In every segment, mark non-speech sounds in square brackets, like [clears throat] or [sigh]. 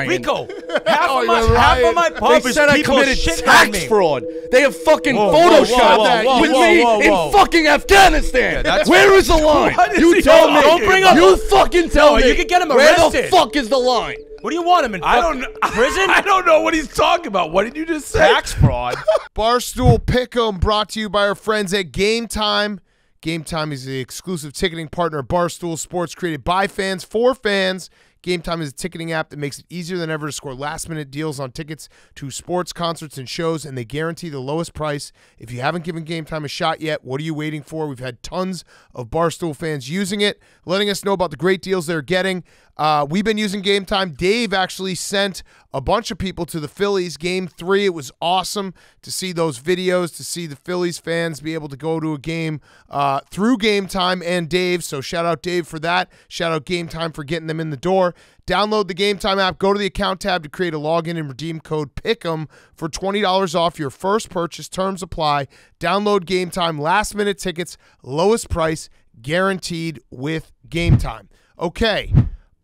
Rico, half, [laughs] Oh, of, my, half of my pub they is said I committed tax fraud. They have fucking Whoa, photoshopped whoa, whoa, that with me in fucking Afghanistan. that's- Where is the [laughs] line? You tell me. Don't bring up- You fucking tell No, me. you can get him arrested. Where the fuck is the line? What do you want him in? I don't [laughs] prison. I don't know what he's talking about. What did you just say? Tax fraud. Barstool Pick'em brought to you by our friends at Game Time. Game Time is the exclusive ticketing partner of Barstool Sports created by fans for fans. Game Time is a ticketing app that makes it easier than ever to score last minute deals on tickets to sports, concerts, and shows, and they guarantee the lowest price. If you haven't given Game Time a shot yet, what are you waiting for? We've had tons of Barstool fans using it, letting us know about the great deals they're getting. Uh, we've been using Game Time. Dave actually sent a bunch of people to the Phillies game three. It was awesome to see those videos, to see the Phillies fans be able to go to a game uh, through Game Time and Dave. So shout out Dave for that. Shout out Game Time for getting them in the door. Download the Game Time app. Go to the account tab to create a login and redeem code PICK'em for twenty dollars off your first purchase. Terms apply. Download Game Time. Last minute tickets, lowest price guaranteed with Game Time. Okay.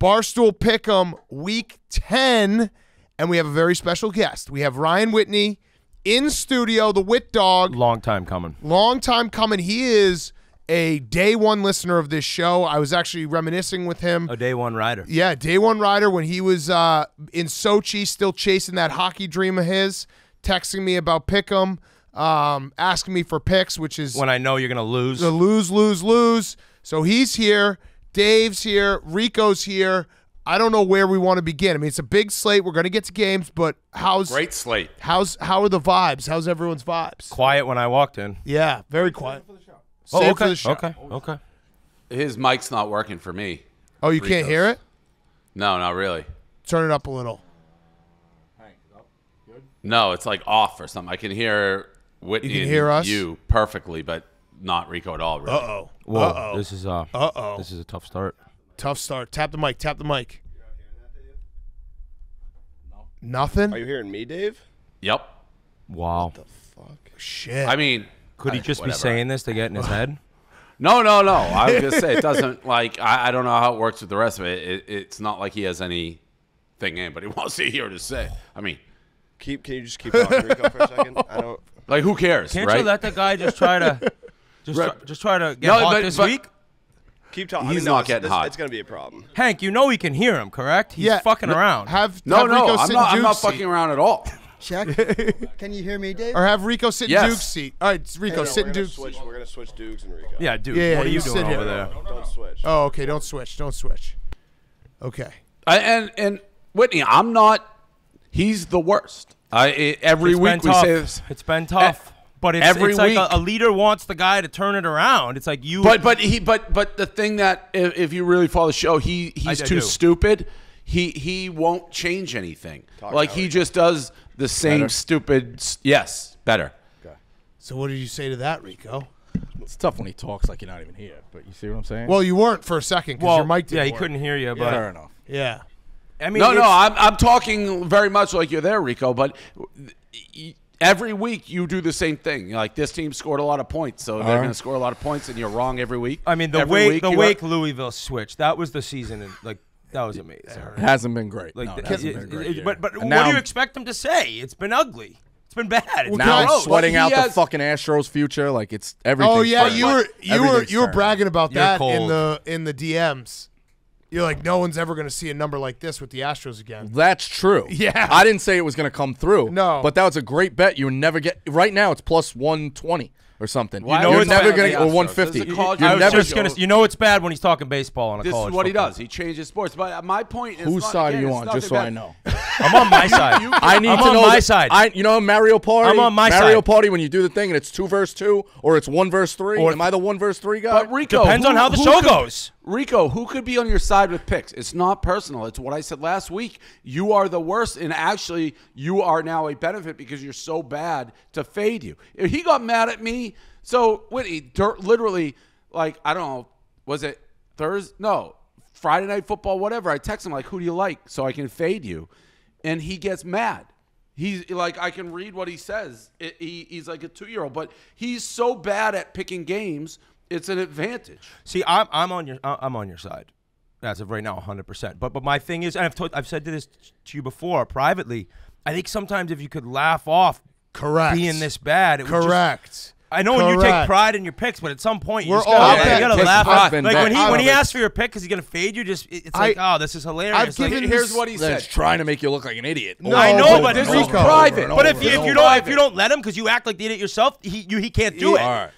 Barstool Pick'em Week 10, and we have a very special guest. We have Ryan Whitney in studio, the Wit Dog. Long time coming. Long time coming. He is a day one listener of this show. I was actually reminiscing with him. A day one rider. Yeah, day one rider when he was uh, in Sochi, still chasing that hockey dream of his, texting me about Pick'em, um, asking me for picks, which is When I know you're gonna lose. the lose, lose, lose. So he's here. Dave's here. Rico's here. I don't know where we want to begin. I mean, it's a big slate. We're going to get to games, but how's Great slate. how's how are the vibes? How's everyone's vibes? Quiet when I walked in. Yeah, very quiet. Oh, okay. for the oh, show. Okay. Okay. His mic's not working for me. Oh, you can't hear it? No, not really. Turn it up a little. Hey, nope. Good? No, it's like off or something. I can hear Whitney You can and hear us? you perfectly, but not Rico at all. Really. Uh oh. Whoa. Uh oh. This is uh. Uh oh. This is a tough start. Tough start. Tap the mic. Tap the mic. Nothing. Are you hearing me, Dave? Yep. Wow. What the fuck? Shit. I mean, Could he I- just whatever. be saying this to get in his head? [laughs] No, no, no. I was gonna say it [laughs] doesn't like. I, I don't know how it works with the rest of it. it. It's not like he has anything anybody [laughs] wants to hear to say. I mean, Keep. Can you just keep talking, Rico, for a second? I don't. like who cares, Can't right? you let the guy just try to, just Right. try, just try to get No, hot but- this but- week? Keep talking. He's I mean, no, not it's- getting this- hot. It's gonna be a problem. Hank, you know he can hear him, correct? He's Yeah. fucking around. have no, have no, Rico I'm sit not. in I'm not Duke's fucking around at all. Check. Can you hear me, Dave? Or have Rico sit in Duke's seat. All right, Rico, No, sit in Duke's switch. seat. We're gonna switch Dukes and Rico. yeah, dude. Yeah, what are you you sit doing here. over there? Don't, don't switch. Oh, okay. Don't switch. Don't switch. Okay. I, and and Whitney, I'm not. He's the worst. I it, every It's week we tough. say this. It's been tough. But it's, every it's like a, week. a leader wants the guy to turn it around. It's like you. But but he but but the thing that if, if you really follow the show, he he's I too do. stupid. He he won't change anything. like he just does the same stupid. Yes, better. So what did you say to that, Rico? It's tough when he talks like you're not even here, but you see what I'm saying? Well, you weren't for a second because well, your mic didn't yeah, he work. couldn't hear you. But fair enough. Yeah. I mean, No, no, I'm I'm talking very much like you're there, Rico. But y- every week you do the same thing. Like this team scored a lot of points, so they're uh-huh. right. going to score a lot of points, and you're wrong every week. I mean, the Every Wake, week the Wake are- Louisville switch. That was the season, and like that was amazing. It hasn't been great. Like, no, the- it hasn't it- been great. it- but but And what now do you expect him to say? It's been ugly. It's been bad. It's Now gross. sweating He out has- the fucking Astros future. Like it's everything. Oh yeah, you were you were you were bragging about that in the in the DMs. You're like, no one's ever going to see a number like this with the Astros again. That's true. [laughs] Yeah. I didn't say it was going to come through. No. But that was a great bet. You would never get. Right now, it's plus 120 or something. Why You're are you never going to. about Or 150. This is a college You're never. gonna. You know, it's bad when he's talking baseball on a This college. is what he does. He changes sports. But my point is, Whose not- side again, are you on? Just so I know. [laughs] I'm on my side. I need I'm to on know my that- side. I, you know, Mario Party. I'm on my Mario side. Mario Party when you do the thing and it's two verse two or it's one verse three. Or- Am I the one verse three guy? But Rico Depends on how the show goes. Rico, who could be on your side with picks? It's not personal. It's what I said last week. You are the worst, and actually, you are now a benefit because you're so bad to fade you. He got mad at me, so Whitney, literally, like I don't know, was it Thursday? No, Friday night football, whatever. I text him like, "Who do you like?" so I can fade you, and he gets mad. He's like, I can read what he says. It, he, he's like a two year old, but he's so bad at picking games. It's an advantage. See, I'm I'm on your I- I'm on your side. as of right now, 100. percent But but my thing is, and I've told, I've said this to you before privately. I think sometimes if you could laugh off Correct. being this bad, it would just- Correct. I know when you take pride in your picks, but at some point you We're just gotta, all you gotta laugh. pride. At, Been like when he bad. when he asks for your pick because he's gonna fade you, just it- it's I- like, oh, this is hilarious. I've Like, given Here's what he That's said. trying to make you look like an idiot. No, I know, but but this is private. But if you, if you don't if you don't let him because you act like the idiot yourself, he you, he can't do Yeah. it.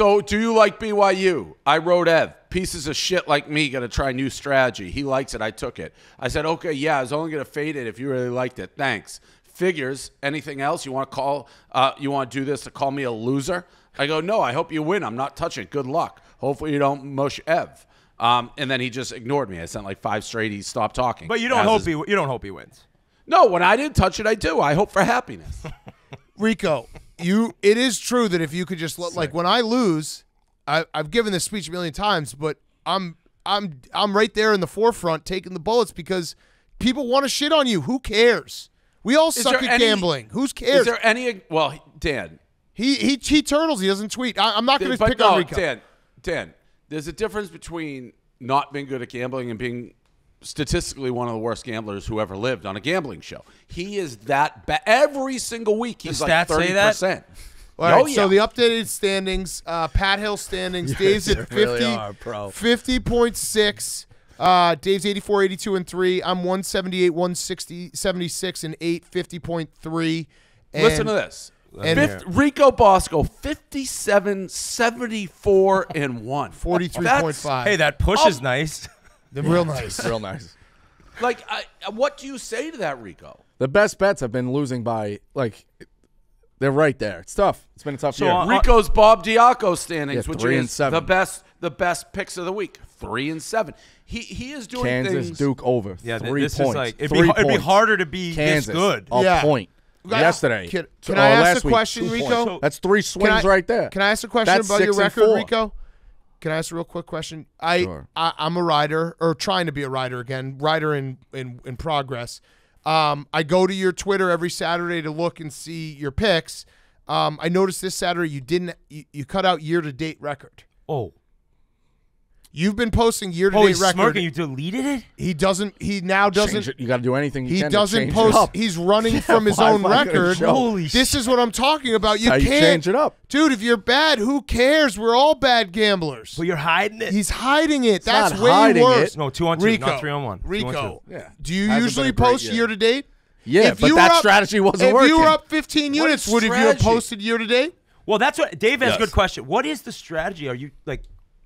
All right. So, do you like BYU? I wrote Ev. Pieces of shit like me going to try new strategy. He likes it. I took it. I said, okay, yeah, I was only going to fade it if you really liked it. Thanks. Figures. Anything else? You want to call? Uh, you want to do this to call me a loser? I go, no. I hope you win. I'm not touching. it. Good luck. Hopefully you don't mush Ev. Um, and then he just ignored me. I sent like five straight. He stopped talking. But you don't hope is- he you don't hope he wins. No, when I didn't touch it, I do. I hope for happiness. [laughs] Rico, you it is true that if you could just let, like when I lose, I, I've given this speech a million times, but I'm I'm I'm right there in the forefront taking the bullets because people want to shit on you. Who cares? We all suck at any- gambling. Who cares? Is there any? Well, Dan, he he he turtles. He doesn't tweet. I, I'm not going to pick no, on Rico. Dan, Dan, there's a difference between not being good at gambling and being statistically one of the worst gamblers who ever lived on a gambling show. He is that bad. Every single week, he's The like stats say thirty that? percent. All right, oh, yeah. so the updated standings: uh, Pat Hill standings. [laughs] Dave's at they really 50, are, 50.6. Uh, Dave's 84, 82, and 3. I'm 178, 160, 76, and 8, 50.3. Listen to this. and- Fifth, Rico Bosco, 57, 74, and 1. 43.5. Hey, that push is nice. They're real nice. [laughs] Real nice. Like, I, what do you say to that, Rico? The best bets have been losing by like they're right there. It's tough. It's been a tough So, year. uh, Rico's Bob Diaco standings, Yeah, which three is and seven. the best the best picks of the week. Three and seven. He he is doing Kansas things. Duke over Yeah, th- three this is points. like- it'd be Three har- it'd be points. harder to be this Kansas good. A Yeah. point Guys, yesterday. can- So- can I ask a question, two Rico? points. That's three swings Can I- right there. Can I ask a question That's about your six and record, four. Rico? Can I ask a real quick question? I, Sure. I I'm a rider or trying to be a rider again, rider in in, in progress. Um, I go to your Twitter every Saturday to look and see your picks. Um, I noticed this Saturday you didn't you, you cut out year to date record. Oh, You've been posting year to oh, date he's record. smirking. You deleted it. He doesn't. He now doesn't. You got to do anything you He can doesn't change it post. up. He's running [laughs] from his own am I gonna record. Holy this is what I'm talking about. You How you can't change it up. dude. If you're bad, who cares? We're all bad gamblers. But you're hiding it. He's hiding it. That's not way hiding worse. it. No, two on two, Rico, not three on one. Two on Rico, two. Yeah. do you Hasn't usually been a great post year. year to date? Yeah, If but you that up- strategy wasn't if working. If you were up 15 units, would have you have posted year to date? Well, that's what Dave has Yes. a good question. What is the strategy? Are you like,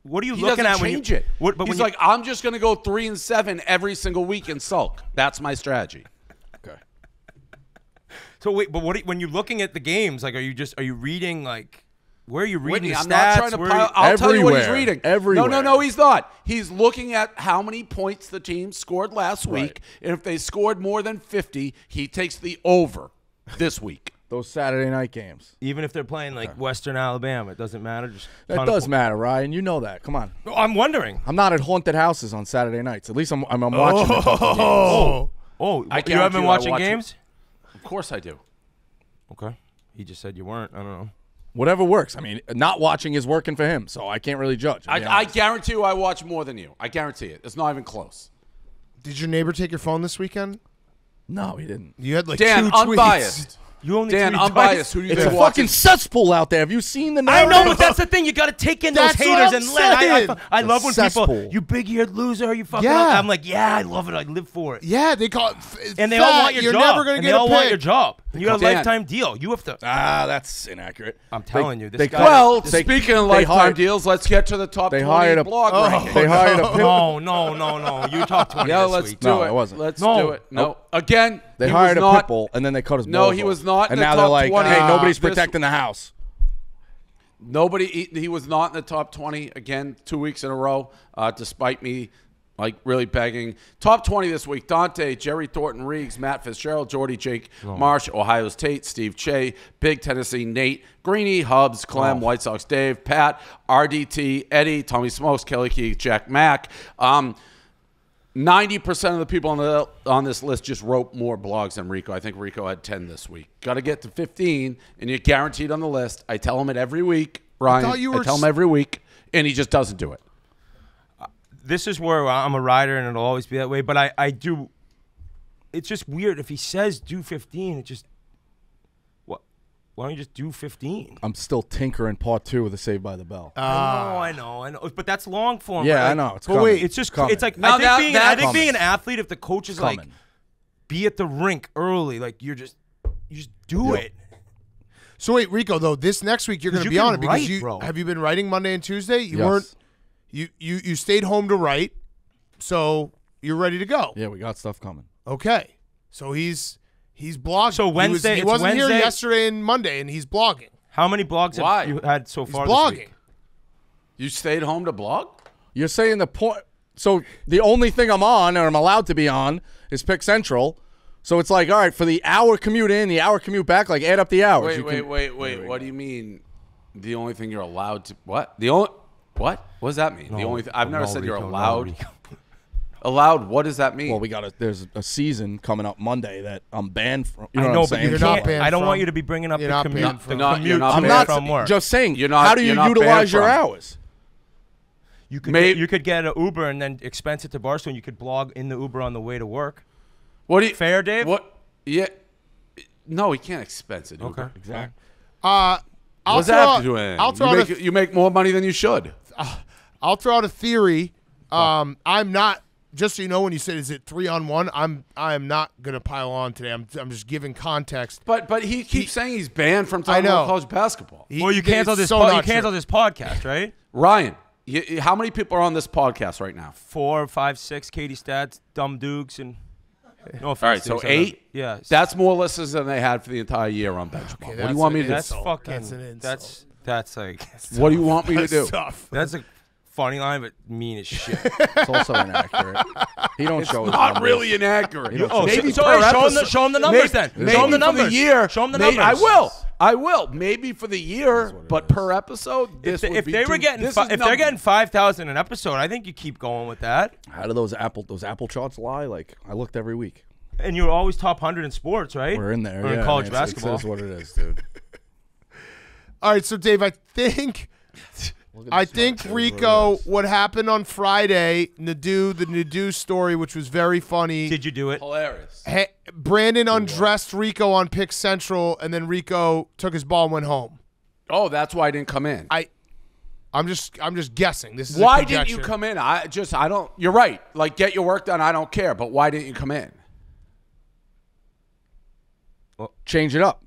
what are you He looking doesn't at when change you? it. What, but He's when you- like, I'm just going to go three and seven every single week and sulk. That's my strategy. Okay. so wait, but what? are you- When you're looking at the games, like, are you just are you reading like? Where are you reading Whitney, the I'm stats? not trying to pile. you- I'll tell you what he's Everywhere. reading. Everywhere. No, no, no, he's not. He's looking at how many points the team scored last week, and if they scored more than 50, he takes the over this week. Those Saturday night games. even if they're playing like Western Alabama, it doesn't matter. Just That does matter, Ryan. You know that. Come on. No, I'm wondering. I'm not at haunted houses on Saturday nights. At least I'm I'm, I'm watching. Oh. the couple games. Oh, oh, I you haven't been watching watch it. games? Of course I do. Okay. He just said you weren't. I don't know. Whatever works. I mean, not watching is working for him, so I can't really judge. I'll I, be I honest. guarantee you I watch more than you. I guarantee it. It's not even close. Did your neighbor take your phone this weekend? no, he didn't. You had like Dan, two tweets. Unbiased. You only Dan, I'm biased. Who do you It's think a fucking cesspool out there. Have you seen the? I know, but that's the thing. You got to take in those That's what haters I'm and let. I, I, saying. I love when cesspool. people, you big-eared loser, you fucking. Yeah. I'm like, yeah, I love it. I live for it. Yeah, they call it. f- And they fat. all want your You're job. never gonna and get they a all want pick. your job. And you got a Dan. lifetime deal. You have to. Ah, that's inaccurate. I'm telling you, this they guy- cut- Well, they- speaking of lifetime hired- deals, let's get to the top They 20 hired a blog Oh. ranking. They hired a [laughs] pit. No, no, no, no. You talk 20 Yeah, this let's week. do No, it. it wasn't. Let's No. do it. No. Again, They he hired was a not, pit bull, and then they cut his No, he was not And now they're like, hey, nobody's protecting the house. Nobody. He, he was not in the top 20 again two weeks in a row, uh, despite me like really begging. Top 20 this week: Dante, Jerry Thornton, Reeves, Matt Fitzgerald, Jordy, Jake Marsh, Ohio State, Steve Cheah, Big Tennessee, Nate, Greeny, Hubs, Clem, White Sox, Dave, Pat, RDT, Eddie, Tommy Smokes, Kelly Keegs, Jack Mack. Um, Ninety percent of the people on the on this list just wrote more blogs than Rico. I think Rico had ten this week. Got to get to fifteen, and you're guaranteed on the list. I tell him it every week, Ryan. I, thought you were tell him every week, and he just doesn't do it. This is where I'm a rider and it'll always be that way. But I, I do. It's just weird if he says do 15. It just. What? Why don't you just do 15? I'm still tinkering part two of the Save by the Bell. I know, I know, I know. But that's long form. yeah, but I know. It's But coming. wait, it's just coming. it's like Now I think that- being I think being an athlete, if the coach is like be at the rink early, like you're just you just do Yep. it. So wait, Rico, though this next week you're going to you be on it because write, you bro. have you been writing Monday and Tuesday? You Yes. weren't. You you you stayed home to write, so you're ready to go. Yeah, we got stuff coming. Okay, so he's he's blogging. So He was- Wednesday- he, it's wasn't here yesterday and Monday, and he's blogging. How many blogs Why? have you had so He's far blogging. this week? You stayed home to blog? You're saying the point. So the only thing I'm on, or I'm allowed to be on, is Pick Central. So it's like, all right, for the hour commute in, the hour commute back, like add up the hours. Wait, You wait, can- wait, wait. What do you mean? The only thing you're allowed to what? The only what? What does that mean? the only th- I've never No, said you're Rico, no, allowed. [laughs] Allowed. What does that mean? Well, we got a there's a season coming up Monday that I'm banned from. You know I what know, I'm but saying? you You're not banned I don't want you to be bringing up the not commute, banned the not- commute not I'm not from work. just saying. You're not- how do you you're not banned utilize your from. hours? You could May- get, you could get an Uber and then expense it to Barstool, and you could blog in the Uber on the way to work. what do you, Fair, Dave? What? Yeah. No, he can't expense it. Uber. Exactly. Uh, I'll What does that have to do with anything? I'll throw you, make, a, you make more money than you should. [sighs] I'll throw out a theory. Um, I'm not. Just so you know, when you said is it three on one, I'm I am not gonna pile on today. I'm I'm just giving context. But but he keeps saying he's banned from I talking about know. college basketball. He- Well, you canceled this. so po- you canceled this podcast, right? Ryan, you, you- how many people are on this podcast right now? Four, five, six. Katie Stats, Dumb Dukes, and no offense. All right, so eight. Yeah, That's more listeners than they had for the entire year on benchmark. what do you want a- me to that's do? insult. fucking. That's an insult. That's that's like [laughs] What do you want me to do? tough. that's a funny line, but mean as shit. [laughs] It's also inaccurate. He don't show his Not numbers. really inaccurate. You- oh, maybe so- per so show 'em the- episode- show 'em the numbers May- then. Maybe him the numbers. for numbers. the year. Show him the may- I will. I will. Maybe for the year, but per episode, if this they, would if be they were too- getting this fi- is if they're numbers. getting five thousand an episode, I think you keep going with that. How do those apple those apple charts lie? Like I looked every week. And you're always top hundred in sports, right? We're in there. Or yeah, in college man, it's- basketball. It is what it is, dude. [laughs] All right, so Dave, I think I think charts, it is Rico, what what happened on Friday, Nadu, the Nadu story, which was very funny. Did you do it? hilarious. He- Brandon undressed Rico on Pick Central, and then Rico took his ball and went home. Oh, that's why I didn't come in. I, I'm just, I'm just guessing. This is a Why didn't you come in? I just I don't. You're right. Like get your work done. I don't care. But why didn't you come in? Well, change it up.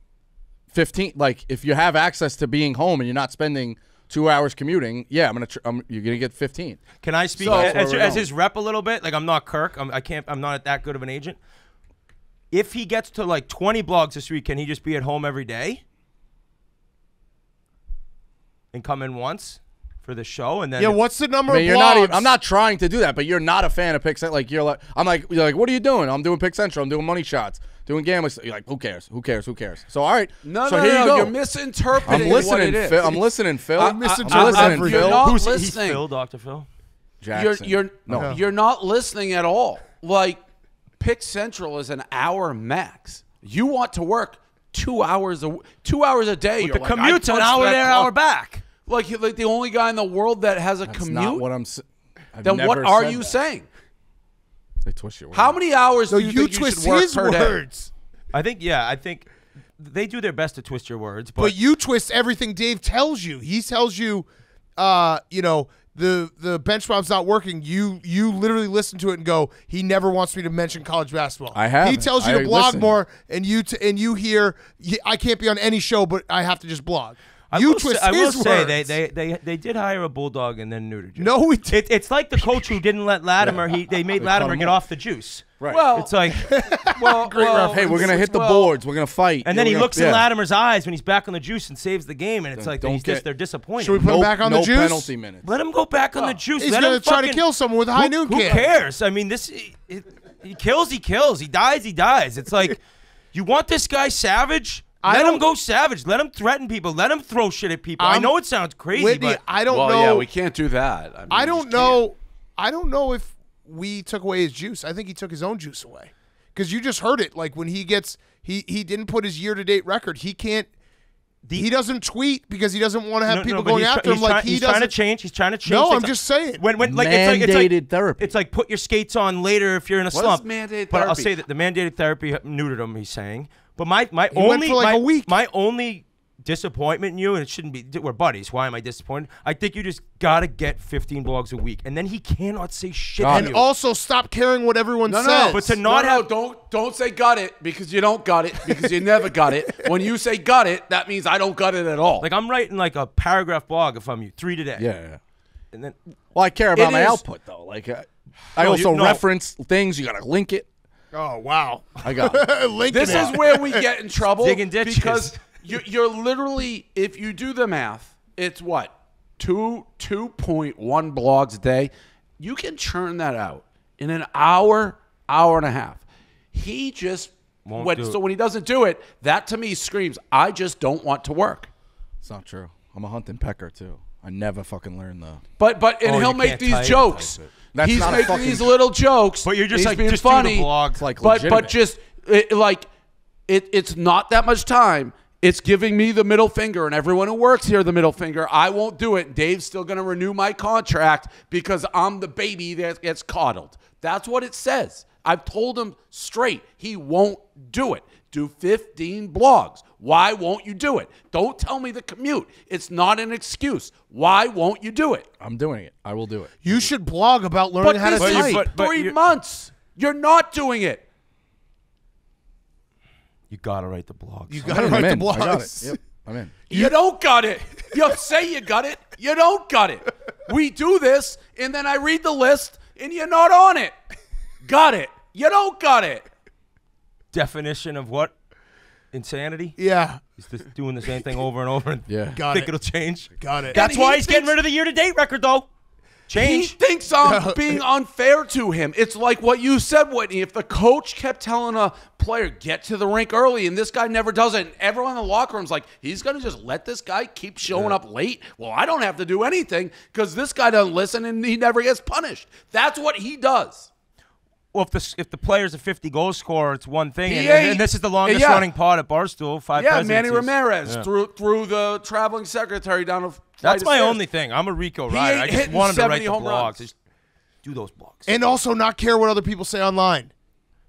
15 like if you have access to being home and you're not spending 2 hours commuting, yeah, I'm going to tr- I'm, you're going to get 15. Can I speak So- as, That's as, where we're as his rep a little bit? Like I'm not Kirk. I'm, I can't. I'm not that good of an agent. If he gets to like 20 blogs this week, can he just be at home every day and come in once for the show and then? Yeah, what's the number I mean, of you're blogs? not even, I'm not trying to do that, but you're not a fan of Pick Central. Like you're like I'm like you're like what are you doing? I'm doing Pick Central. I'm doing money shots, doing gambling. You're like who cares? Who cares? Who cares? So all right. No, so no, here no, you go. You're misinterpreting I'm what listening, it is. Phil. I'm listening, Phil. I- I- I'm misinterpreting listening, everything. You're Phil. not Who's listening. Phil, Doctor Phil? You're Jackson. you're no. you're not listening at all. Like Pick Central is an hour max. You want to work two hours a two hours a day. The You're like, I commute's an hour there, clock. hour back. Like you're like the only guy in the world that has a That's commute. not what I'm. s- I've then what are said you that. saying? They twist your words. How many hours So do you, you think you twist should work his per day? words, I think yeah. I think they do their best to twist your words, but, but you twist everything Dave tells you. He tells you, uh, you know, the the bench mob's not working. You you literally listen to it and go, he never wants me to mention college basketball. I haven't. He tells you I to blog listen. more, and you t- and you hear, I can't be on any show, but I have to just blog. I you will twist say, I will his say they, they they they did hire a bulldog and then neutered you. no, we did. It, it's like the coach who didn't let Latimer. He they made cut Latimer get off. off the juice. Right. Well, It's like, [laughs] well, [laughs] well, hey, we're gonna hit the well, boards. We're gonna fight. and then We're he gonna- looks in yeah. Latimer's eyes when he's back on the juice and saves the game, and it's Then like don't he's just they're disappointed. Should we put him back on no the juice? penalty minutes. Let him go back on the oh. juice. He's Let gonna him try to kill someone with a high who, noon Who can. cares? I mean, this he, he- he kills. He kills. He dies. He dies. It's like [laughs] you want this guy savage. I Let him go savage. Let him threaten people. Let him throw shit at people. i I'm- know it sounds crazy, Whitney, but I don't Well, know. yeah, we can't do that. I, mean, I we don't just know. I don't know if we took away his juice. I think he took his own juice away. Because you just heard it. Like when he gets, he he didn't put his year to date record. He can't. The- he doesn't tweet because he doesn't want to have No, no, people but going he's try- after him he's like try- he he's doesn't. trying to change. He's trying to change. No, things. I'm just saying. When when like it's like it's like Mandated therapy. It's like put your skates on later if you're in a What slump. is mandated but I'll therapy? say that the mandated therapy neutered him. He's saying, but my my He went only for like my, a week. my only disappointment in you, and it shouldn't be. We're buddies. Why am I disappointed? I think you just gotta get 15 blogs a week, and then he cannot say shit. Got to and you. also stop caring what everyone No, says. no, But to not no, have- no, don't don't say got it because you don't got it because you never got it. [laughs] When you say got it, that means I don't got it at all. like I'm writing like a paragraph blog if I'm you, three today. Yeah, yeah. and then Well, I care about my is- output though. Like, I, I No, also you- no. reference things. You gotta link it. Oh wow, I got. it. [laughs] Lincoln. This is where we get in trouble Digging ditches. because you're, you're literally, if you do the math, it's what two two point one blogs a day. You can churn that out in an hour, hour and a half. He just Won't when, do it. so when he doesn't do it, that to me screams, I just don't want to work. It's not true. I'm a hunting pecker too. I never fucking learned the. But but and Oh, he'll you make can't these type- jokes. type it. That's he's making fucking- these little jokes. But you're just like, being just funny. blog. Like but but just it, like it, it's not that much time. It's giving me the middle finger, and everyone who works here the middle finger. I won't do it. Dave's still going to renew my contract because I'm the baby that gets coddled. That's what it says. I've told him straight. He won't do it. Do 15 blogs. Why won't you do it? Don't tell me the commute. It's not an excuse. Why won't you do it? I'm doing it. I will do it. you should blog about learning But how to this you- is type. but- but three you- months. You're not doing it. you gotta write the blogs. you got to write I'm the in. I got it. blogs. Yep. I'm in. You, don't got it. You say you got it. You don't got it. We do this, and then I read the list, and you're not on it. Got it. You don't got it. Definition of what insanity? Yeah, He's just doing the same thing over and over. And [laughs] Yeah. got think it. it'll change. Got it. That's And why he he's getting rid of the year-to-date record, though. Change. He thinks I'm [laughs] being unfair to him. It's like what you said, Whitney. If the coach kept telling a player, get to the rink early, and this guy never does it, and everyone in the locker room's like, he's going to just let this guy keep showing up late? Well, I don't have to do anything because this guy doesn't listen and he never gets punished. That's what he does. Well, if the if the player's a 50 goal scorer, it's one thing, He and, and this is the longest yeah. running pod at Barstool. Five Yeah, Manny. Ramirez Yeah. through through the traveling secretary down a That's my stairs. only thing. I'm a Rico He rider. I just hitting want him to write the home blogs. Just do those blogs. and also not care what other people say online.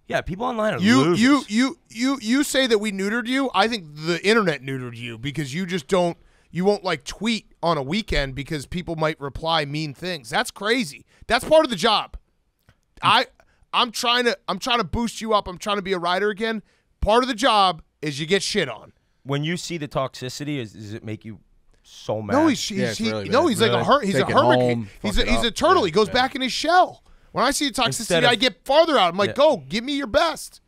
yeah, people online are You, losers. you, you, you, you say that we neutered you. I think the internet neutered you because you just don't. You won't like tweet on a weekend because people might reply mean things. That's crazy. That's part of the job. I, I'm trying to, I'm trying to boost you up. I'm trying to be a writer again. Part of the job is you get shit on. when you see the toxicity, is, does it make you so mad? No, he's, he's Yeah, he, really no, bad. he's like a Really? her, he's a it hermit. home, he's a, he's a turtle. Yeah, he goes yeah. back in his shell. When I see the toxicity, of- I get farther out. I'm like, Yeah. go, give me your best.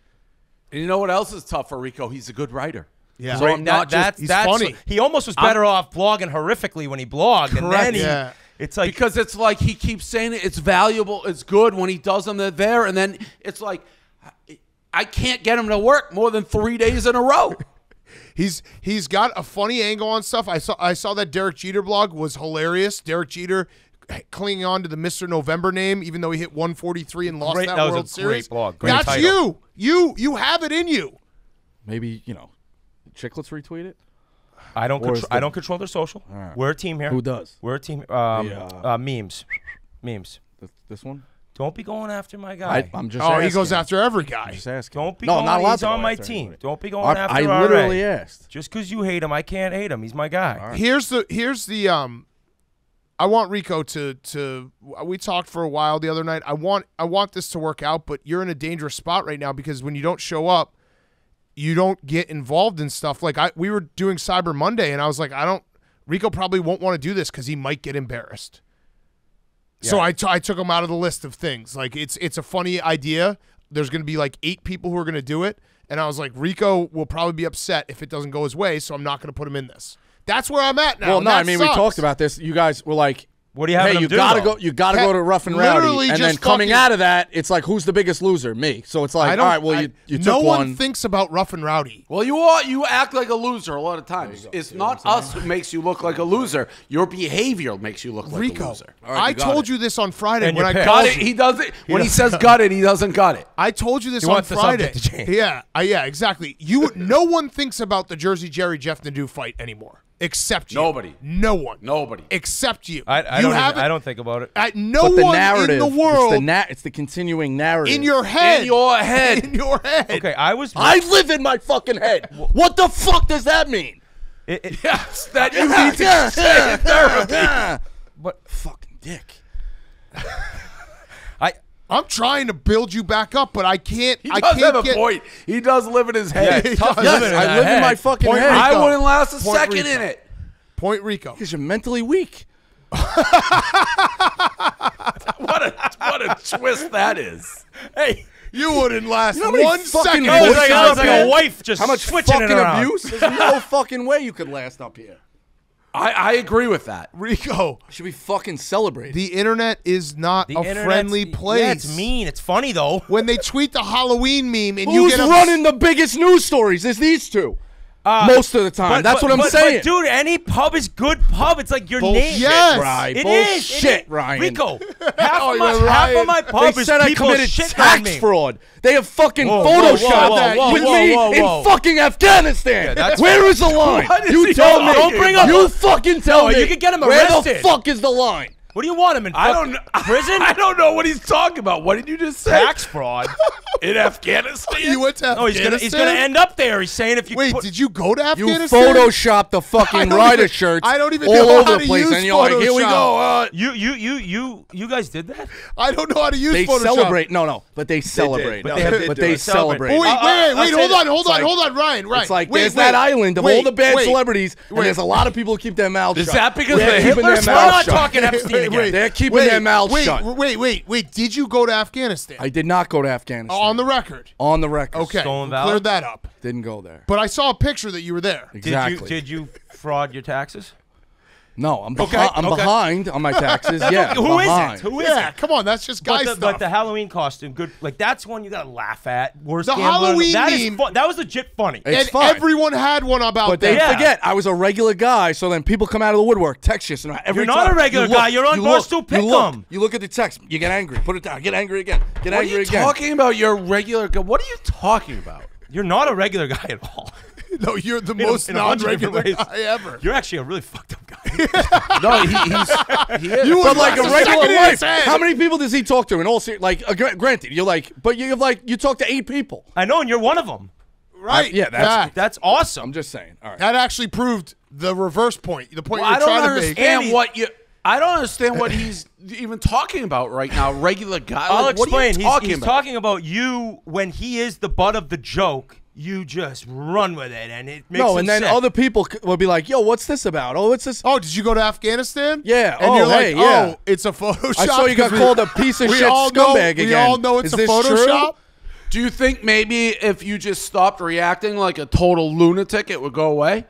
And you know what else is tough for Rico? He's a good writer. Yeah. So Right, I'm that- just that's, he's that's funny. He almost was better off blogging horrifically when he blogged, and then he, Yeah. It's like because it's like he keeps saying it, it's valuable, it's good when he does them. They're there, and then it's like I can't get him to work more than three days in a row. [laughs] He's he's got a funny angle on stuff. I saw I saw that Derek Jeter blog was hilarious. Derek Jeter clinging on to the Mr. November name, even though he hit 143 and lost Great- that, that was a World great Series. blog. Great That's title. you. You you have it in you. Maybe you know, Chiclets retweet it. I don't Or is I don't control their social. right. We're a team here. Who does? We're a team. Um, The, uh, uh, memes, memes. This, this one. Don't be going after my guy. I, I'm just. Oh, he goes after every I'm guy. just asking. Don't be No, going. I'm not allowed he's to on my team. anybody. Don't be going I, after. I literally RA. asked. Just because you hate him, I can't hate him. He's my guy. Here's the here's the um I want Rico to to we talked for a while the other night. I want I want this to work out, but you're in a dangerous spot right now because when you don't show up, you don't get involved in stuff. Like I we were doing Cyber Monday and I was like, I don't Rico probably won't want to do this cuz he might get embarrassed. Yeah. So I, t- I took him out of the list of things. Like it's it's a funny idea. There's going to be like eight people who are going to do it, and I was like, Rico will probably be upset if it doesn't go his way, so I'm not going to put him in this. That's where I'm at now. Well, no, I mean we talked about this. You guys were like, What do you have hey, you do? gotta though? go. You gotta Ca- go to rough and rowdy, literally and then coming out of that, it's like who's the biggest loser? Me. So it's like, I all don't. right, well, I- you you no took one one. thinks about rough and rowdy. Well, you are you act like a loser a lot of times. It's not us who makes you look like a loser. Your behavior makes you look like a loser. right, I told it. you this on Friday And when I pissed. Got it. He doesn't. When he says got it, he doesn't got it. I told you this He on wants Friday. subject to change. Yeah, uh, yeah, exactly. You, no one thinks about the Jersey Jerry Jeff Nadu fight anymore, except you. Nobody. No one. Nobody. Except you. I, I you don't. Even, haven't- I don't think about it. No but the one narrative, in the world it's the, na- it's the continuing narrative in your head. In your [laughs] head. In your head. Okay, I was. I live in my fucking head. What the fuck does that mean? it- it- [laughs] Yes, that you [laughs] need to say in therapy. but fucking dick. I. I'm trying to build you back up, but I can't. He I does can't have a get. point. He does live in his head. Yeah, it's tough does. Yes, living in I that live in my fucking Point head. I wouldn't last a Point second Rico. in it. Point Rico. Because you're mentally weak. [laughs] What a what a twist that is. Hey, You wouldn't last know how many one fucking second. that was like, out that was like a wife just How much switching fucking abuse? There's no fucking way you could last up here. I, I agree with that. Rico, should be fucking celebrated. the internet is not The a internet's- friendly place. Yeah, it's mean. It's funny though. When they tweet the Halloween meme and you Who's get ups- running the biggest news stories? Is these two. Uh, Most of the time. but- That's but- what I'm but- saying. But dude, any pub is good pub. It's like your Bullshit, name. Yes. Ryan. It Bullshit, is. Ryan. Rico, [laughs] half, Oh, of, my, you're half of my pub they is said I committed tax fraud. They have fucking Whoa, photoshopped whoa, that whoa, with me in fucking Afghanistan. that's- Where is the [laughs] line? You tell me. Don't bring up- You fucking tell me. you could get him arrested. Where the fuck is the line? What do you want him in? I don't know. Prison? [laughs] I don't know what he's talking about. What did you just say? Tax fraud. [laughs] in Afghanistan. You went to No, he's gonna he's gonna end up there. He's saying if you Wait, put, did you go to Afghanistan? You photoshopped the [laughs] fucking rider even- shirts I don't even all know over how the to place, use and you're like, here we go. Uh, you you you you you guys did that. I don't know how to use they Photoshop. celebrate. No, no, but they celebrate. But No, they have- but they they do. celebrate. Oh, wait, wait, wait, wait, hold on, hold on, hold on, Ryan, Ryan. It's like there's that island of all the bad celebrities, and wait. there's a lot of people who keep their mouths shut. Is that because They're keeping their Hitlers- We're not talking Epstein Wait, again. wait, They're keeping wait, their mouths wait, shut. Wait, wait, wait. Did you go to Afghanistan? I did not go to Afghanistan. On the record. on the record. Okay, Stolen we valor? cleared that up. Didn't go there. But I saw a picture that you were there. Exactly. Did you did you fraud your taxes? No, I'm, behi- Okay, I'm okay. behind on my [laughs] taxes. yeah, okay. Who is behind. it? Who is yeah, it? come on, that's just guy But the, stuff. but the Halloween costume, good. Like that's one you gotta laugh at. Worst The gambler Halloween That is meme- fun. That was legit funny. It's and fine. everyone had one about But they. Yeah. forget I was a regular guy, so then people come out of the woodwork, text you. So every You're not time a regular you look- guy, you're on you look, Barstool you look, Pick'em. You look at the text, you get angry, put it down, get angry again, get What are angry you again. talking about? Your regular. guy? What are you talking about? You're not a regular guy at all. [laughs] [laughs] No, you're the In most a non-regular different guy ever. You're actually a really fucked up guy. [laughs] No, he, he's he is. You But would like a regular second in life, how many people does he talk to? In all ser- like, uh, gra- granted, you're like, but you have like, you talk to eight people. I know, and you're one of them. Right? yeah, that's- Fact. That's awesome. I'm just saying. All right. that actually proved the reverse point. The point Well, you're I don't trying to understand Andy- what you. I don't understand what he's even talking about right now. Regular guy. I'll Like, what are you explain. He's, he's about? talking about you when he is the butt of the joke. You just run with it, and it makes No, and then sick. other people c- will be like, "Yo, what's this about? Oh, what's this? Oh, did you go to Afghanistan? Yeah. And Oh, you're hey, like, yeah. oh, it's a Photoshop. I saw you got [laughs] we- called a piece of we shit all know- scumbag We all know it's Is a this true? Photoshop. Do you think maybe if you just stopped reacting like a total lunatic, it would go away?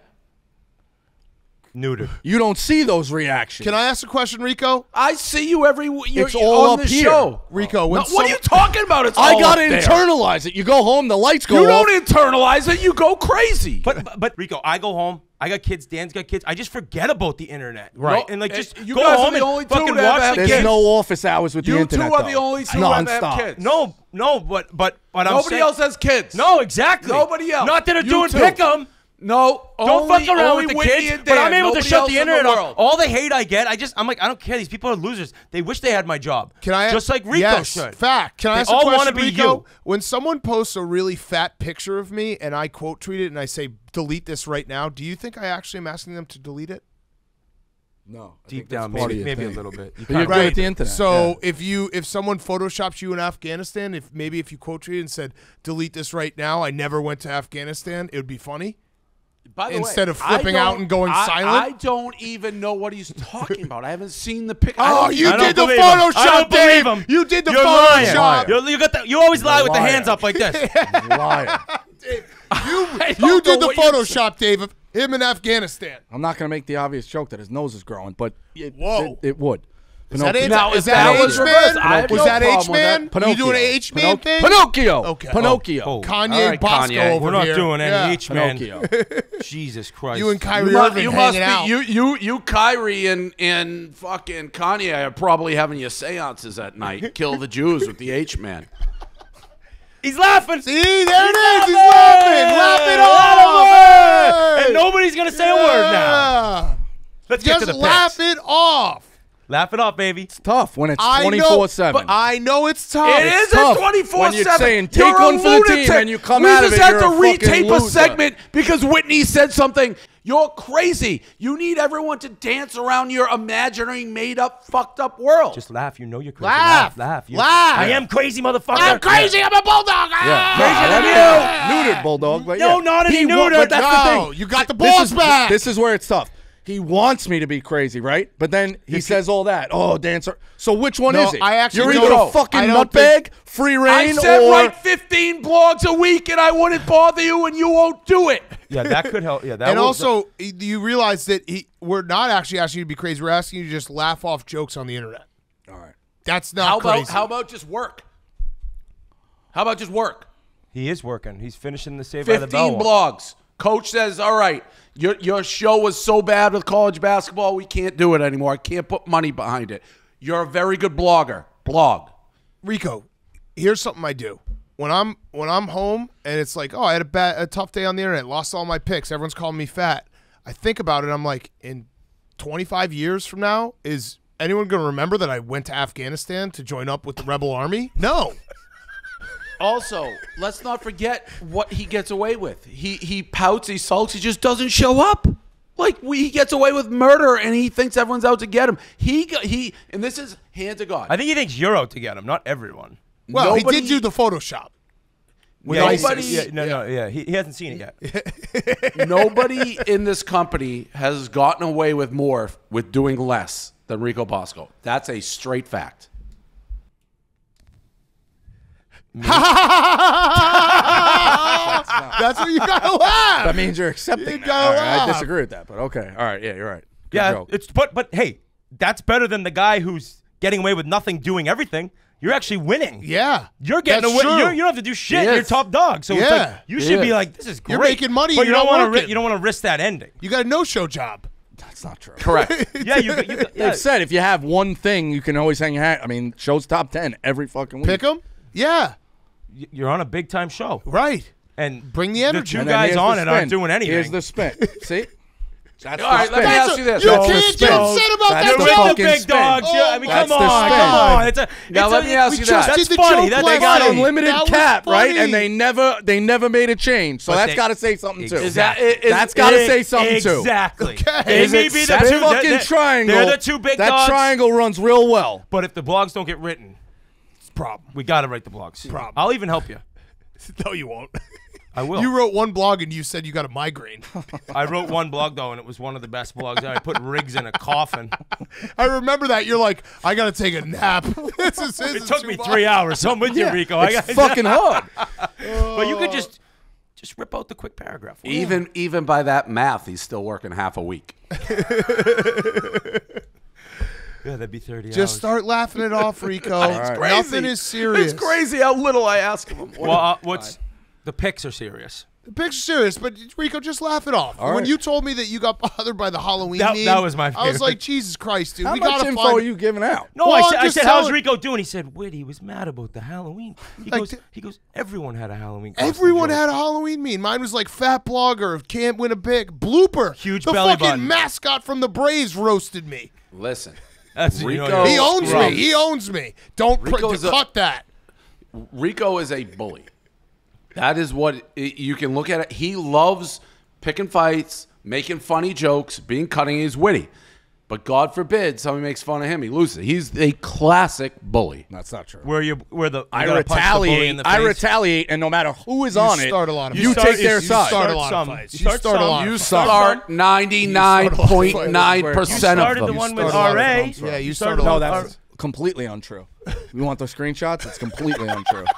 Neutered. [laughs] You don't see those reactions. Can I ask a question, Rico? I see you every. w- You're, It's all on up the here. show. Rico, when No, what are you talking about? It's I all gotta up there. internalize it. You go home, the lights go You off. don't internalize it. You go crazy. But, but but Rico, I go home. I got kids. Dan's got kids. I just forget about the internet, Right. And like just you go guys are home the and only two fucking that watch have the There's kids. no office hours with You the two are though. the only two that have kids. No, no, but but but I'm Nobody saying, else has kids. No, exactly. Nobody else. Not that are You doing two. pick'em. No. Don't only, fuck around with the Whitney kids. But I'm able to shut else the in internet off. All the hate I get, I just I'm like I don't care. These people are losers. They wish they had my job. Can I just like Rico yes, should? Fact. Can I ask a all question, wanna be Rico? you. When someone posts a really fat picture of me and I quote tweet it and I say delete this right now, do you think I actually am asking them to delete it? No. I Deep down, part maybe of maybe a little bit. You But you're kinda- good at the internet. So yeah. if you if someone photoshops you in Afghanistan, if maybe if you quote tweeted and said delete this right now, I never went to Afghanistan, it would be funny. By the Instead way, of flipping out and going I- silent? I don't even know what he's talking about. I haven't seen the picture. Oh, you I did the believe him. Photoshop, I don't Dave. believe him. You did the You're lying. Photoshop. You're, you got the, you always lie with the hands up like this. [laughs] Liar. [laughs] You don't you did the what you're Photoshop, Dave, of him in Afghanistan. I'm not gonna make the obvious joke that his nose is growing, but it, Whoa. it, it would. Is that it? Now, Is if that that was H reversed, man? I have Was no that problem H with that. man? You Pinocchio. doing an H man Pinoc- thing? Pinocchio. Okay. Pinocchio. Oh, oh, Kanye All right, Bosco Kanye. over We're not here. doing any Yeah. H man. Pinocchio. [laughs] Jesus Christ. You and Kyrie You, mu- Irving you must hanging be out. you you you Kyrie and and fucking Kanye are probably having your seances at night. [laughs] Kill the Jews with the H man. He's laughing. See, there it is. He's laughing. Laugh it off. And nobody's gonna say a word now. Let's get to Just the laugh picks. it off. Laugh it off, baby. It's tough when it's I 24 7. I know it's tough. It is tough a 24 when you're 7. saying, take one for the team, and you come we out of just it, had you're to a fucking retape a loser. segment because Whitney said something. You're crazy. You need everyone to dance around your imaginary, made up, fucked up world. Just laugh. You know you're crazy. Laugh. Laugh. You- Laugh. I am crazy, motherfucker. I'm crazy. I'm a bulldog. Yeah. Ah. Crazier than Yeah. Neutered bulldog, but No, yeah. not any He neutered, but That's the No, thing. you got the This balls is, back. This is where it's tough. He wants me to be crazy, right? But then he says all that. Oh, dancer. So which one No, is it? I actually You're either don't- a fucking nutbag, free I reign, said or write 15 blogs a week and I wouldn't bother you and you won't do it. Yeah, that could help. Yeah, that and also, y- you realize that he, we're not actually asking you to be crazy. We're asking you to just laugh off jokes on the internet. all right. That's not How crazy. about how about just work? How about just work? he is working. He's finishing the Save by the bell. 15 Bell. blogs. Coach says, "All right, your your show was so bad with college basketball, we can't do it anymore. I can't put money behind it. You're a very good blogger. Blog. Rico, here's something I do. When I'm when I'm home and it's like, oh, I had a bad a tough day on the internet, lost all my picks, everyone's calling me fat. I think about it. I'm like, in 25 years from now, is anyone going to remember that I went to Afghanistan to join up with the rebel army? No. Also, let's not forget what he gets away with. He he pouts, he sulks, he just doesn't show up. Like we, he gets away with murder, and he thinks everyone's out to get him. He he, and this is hand to God. I think he thinks you're out to get him, not everyone. Well, he did do the Photoshop. With yeah, ISIS. nobody- Yeah, no, no, yeah. He, he hasn't seen it yet. [laughs] Nobody in this company has gotten away with more with doing less than Rico Bosco. That's a straight fact. That's what you got to [laughs] laugh. That means you're accepting. You gotta All right, I disagree with that, but okay. All right. Yeah, you're right. Good yeah, joke. it's but but hey, that's better than the guy who's getting away with nothing, doing everything. You're actually winning. yeah. You're getting That's away. true. You're, you don't have to do shit. He You're top dog. So it's Yeah. like you He should be like, this is great. You're making money, but you're you don't wanna ri- you don't want to risk that ending. You got a no-show job. That's not true. Correct. [laughs] [laughs] Yeah, you. you yeah. They've said if you have one thing, you can always hang your hat. I mean, show's top 10 every fucking week. Pick them. Yeah. Y- You're on a big time show, Right. and Bring the energy. The two guys on the it aren't doing anything. Here's the spin. [laughs] See? That's All right, the let me spin. ask you this. You That's can't spin. get upset about That's that the We're joke. the big spin. dogs. yeah, I mean, That's come on, spin. come on. It's a, Now it's let a, me ask you just- this. That's Did funny. That they got unlimited That was cap, right? And they never they never made a change. So But that's they- got to say something too. Is that is, That's got to say something too. Exactly. Okay. They Is may it be the two. fucking they're- triangle. They're the two big That dogs. triangle runs real well. But if the blogs don't get written, Problem. we got to write the blogs. Problem. I'll even help you. [laughs] No, you won't. I will. You wrote one blog and you said you got a migraine. [laughs] I wrote one blog though, and it was one of the best blogs. I put Riggs in a coffin. [laughs] I remember that. You're like, I got to take a nap. this is, this It is took too me much. three hours. So I'm with you, Rico. I It's got fucking hard. But you could just just rip out the quick paragraph. even even by that math, he's still working half a week. Yeah, that'd be thirty Just hours. start laughing it off, [laughs] Rico. It's crazy. Nothing is serious. It's crazy how little I ask of him. Well, uh, what's the picks are serious. The picture's serious, but Rico, just laugh it off. when right. you told me that you got [laughs] bothered by the Halloween That- meme, that was my I was favorite. like, Jesus Christ, dude. How we much gotta info find are you giving out? No, Well, I I'm said, I just said, how's telling- Rico doing? He said, Whit, he was mad about the Halloween. He Like goes, th- he goes, everyone had a Halloween. costume Everyone joke." had a Halloween meme. Mine was like fat blogger can't win a pick blooper. Huge the belly fucking button. mascot from the Braves roasted me. Listen, That's you know, Rico- you're- He owns scrub. me. He owns me. Don't pr- Rico's a- cut that. Rico is a bully. That is what it, you can look at it. He loves picking fights, making funny jokes, being cutting. He's witty. But God forbid somebody makes fun of him, he loses. He's a classic bully. That's not true. where you where the you I gotta the retaliate. in the I retaliate, and no matter who is You on it, start a lot of you fights. take their You side. start a lot some. of fights. You You start start a lot You start ninety nine point nine percent of them. You started the one with a RA. Yeah, you started started the a No, one lot that's completely untrue. You want those screenshots? It's completely untrue. [laughs]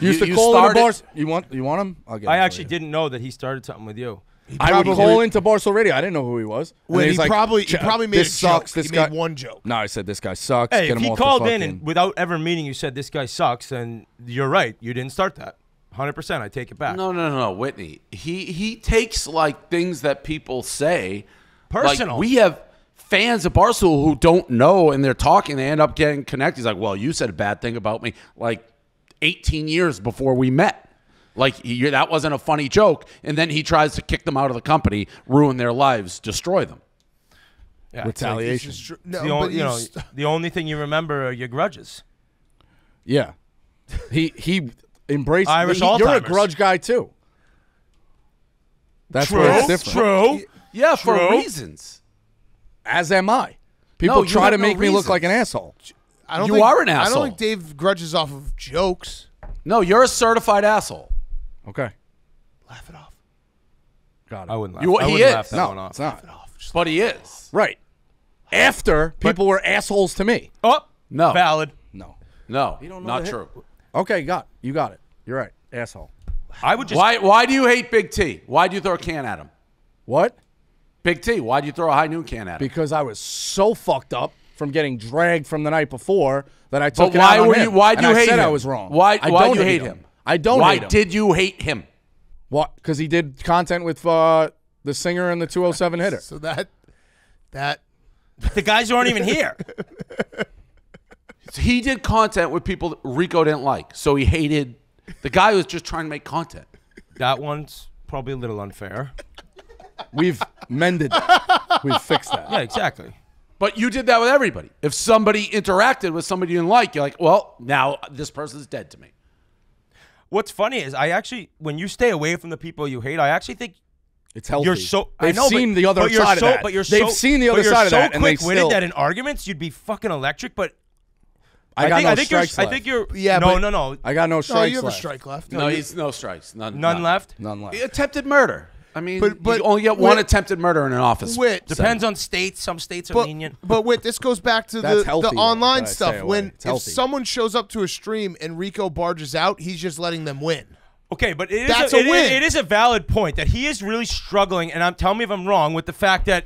You used to call started- into Bar. You want you want him? I'll get. I actually didn't know that he started something with you. I would probably- call into Barstool Radio. I didn't know who he was. And When he's he like, probably he "Ch- probably made this a joke. sucks. This he guy. made one joke. No, I said this guy sucks. Hey, Get if him he off called the in fucking- and without ever meeting you said this guy sucks, then you're right. You didn't start that. 100%. I take it back. No, no, no, no, Whitney. He he takes like things that people say Personal. Like, we have fans of Barstool who don't know and they're talking. They end up getting connected. He's like, "Well, you said a bad thing about me like 18 years before we met." Like he, that wasn't a funny joke, and then he tries to kick them out of the company, ruin their lives, destroy them. Yeah, it's like- retaliation. Tr- No, the, but only, you you know, the only thing you remember are your grudges. Yeah, he he embraced Irish he- You're a grudge guy too. That's where it's different. True. Yeah, for reasons. As am I. People No, try have to no make me look like an asshole. I don't You think, are an asshole. I don't think Dave grudges off of jokes. No, you're a certified asshole. Okay, Laugh it off. got it. I wouldn't laugh. You- I he wouldn't is. laugh that no, one off. it's not. But he is. Right. After people were assholes to me. Oh, No. valid. No. No, don't know not the true. Okay, got you got it. You're right, asshole. I would just. Why why do you hate Big T? Why do you throw a can at him? What? Big T, why do you throw a high noon can at him? Because I was so fucked up from getting dragged from the night before that I took But it why out on were him. you why do And you I hate said him? I was wrong. Why I why don't you hate hate him? I don't Why hate him. did you hate him? What? Because he did content with uh, the singer and the 207 hitter. So that that the guys who aren't even here. [laughs] He did content with people that Rico didn't like. So he hated the guy who was just trying to make content. that one's probably a little unfair. We've mended that. We've fixed that. Yeah, exactly. But you did that with everybody. If somebody interacted with somebody you didn't like, you're like, well, now this person's dead to me. What's funny is I actually, when you stay away from the people you hate, I actually think It's healthy. you're so. They've I know, seen but, the other but you're side so, of that. But you're They've so, seen the other you're side of so that, and they quick-witted still. that in arguments you'd be fucking electric. But I got think, no I think you're. strikes I think you're. Yeah, no, but- no, no. I got no no, strikes you have a strike left. No, he's no strikes. None, None left. None left. Attempted murder. I mean, But- but- you only get one Wit- attempted murder in an office. Wit. Depends on states. Some states are But, lenient. but wait, this goes back to the, healthy, the online stuff. When if healthy. someone shows up to a stream and Rico barges out, he's just letting them win. Okay, but it is That's a, a it- it- win. it is a valid point that he is really struggling, and I'm tell me if I'm wrong with the fact that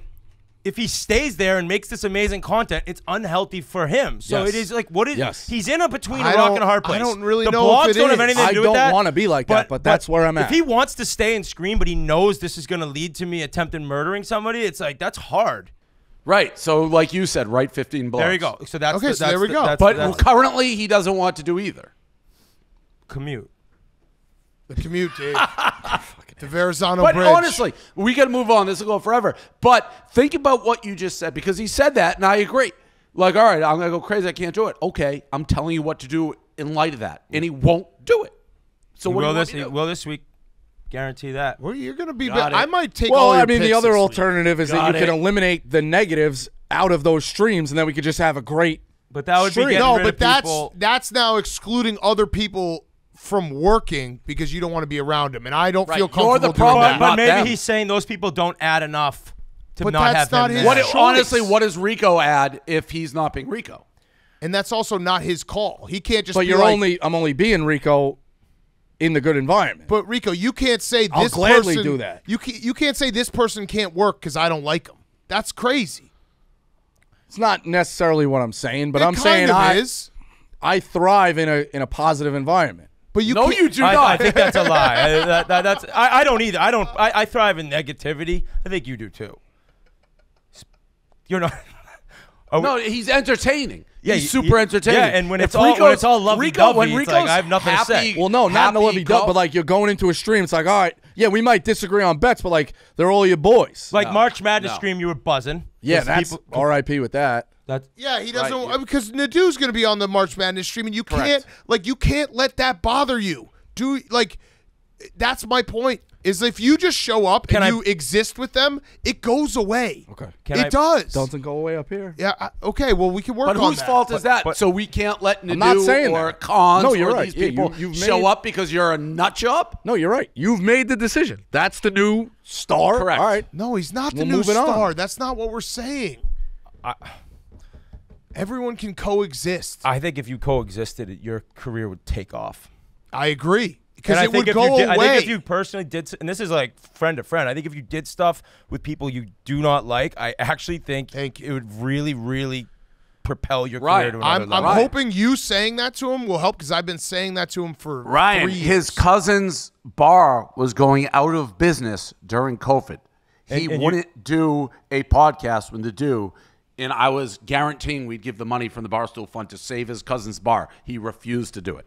if he stays there and makes this amazing content, it's unhealthy for him. So Yes. it is like what is Yes. he's in a between I a rock and a hard place. I don't really the know if blogs it don't have anything to I do don't wanna be like that, but that's where I'm at. If he wants to stay and scream, but he knows this is going to lead to me attempting murdering somebody, it's like that's hard. Right. So, like you said, write 15 blogs. There you go. So that's Okay, the, so that's there we the- go. That's, But that's currently, he doesn't want to do either. commute. The commute, Dave. [laughs] [laughs] the Verrazano But Bridge. honestly, we got to move on. This will go forever. But think about what you just said because he said that, and I agree. Like, all right, I'm gonna go crazy. I can't do it. Okay, I'm telling you what to do in light of that, and he won't do it. So He what do will you want this me to do? will this week guarantee that. well, you're gonna be. Got I might take. Well, all I your mean, the other this week. alternative is that Got you can eliminate the negatives out of those streams, and then we could just have a great. But that would be Stream. getting No, rid but of that's people. that's now excluding other people from working because you don't want to be around him, and I don't Right, feel you're comfortable the doing problem, that. But not maybe them. he's saying those people don't add enough to But not that's have not him his there. What choice. honestly, what does Rico add if he's not being Rico? and that's also not his call. He can't just. But be you're like, only. I'm only being Rico in the good environment. But Rico, you can't say I'll this gladly person. do that. You can't, you can't say this person can't work because I don't like him. That's crazy. It's not necessarily what I'm saying, but it I'm kind saying of I, is. I thrive in a in a positive environment. But you No, can't, you do I, not. I think that's a lie. [laughs] I, that, that, that's I, I don't either. I don't. I, I thrive in negativity. I think you do too. You're not. [laughs] Oh, no, he's entertaining. Yeah, he's super you- entertaining. yeah, and when If it's all- when it's all lovey-dovey, Rico, when it's Rico's like, I have nothing to say. Well, no, not in the lovey dove, go- but like you're going into a stream. It's like, all right, yeah, we might disagree on bets, but like they're all your boys. like March Madness no. stream, you were buzzing. yeah, 'Cause that's people- R.I.P. with that. That's Yeah, he doesn't Right, yeah. Uh, because Nadu's going to be on the March Madness stream, and you Correct. can't like you can't let that bother you. Do like that's my point. Is if you just show up Can and I- you exist with them, it goes away. Okay. Can it I- does. Doesn't go away up here. Yeah. I, okay. Well, we can work But on whose that. fault is that? but- so we can't let not Nadu saying or that. Cons No, you're or right. these Yeah, you- people you've show made- up because you're a nut job? No, you're right. You've made the decision. That's the new star. Correct. All right. No, he's not the We'll new move it on. star. That's not what we're saying. Everyone can coexist. I think if you coexisted, your career would take off. I agree because it would go did, away. I think if you personally did, and this is like friend to friend, I think if you did stuff with people you do not like, I actually think Thank it would really, really propel your Right. career to another I'm, I'm level. hoping you saying that to him will help because I've been saying that to him for Ryan, three years. his cousin's bar was going out of business during COVID. He And- and wouldn't do a podcast when to do, and I was guaranteeing we'd give the money from the Barstool Fund to save his cousin's bar. He refused to do it.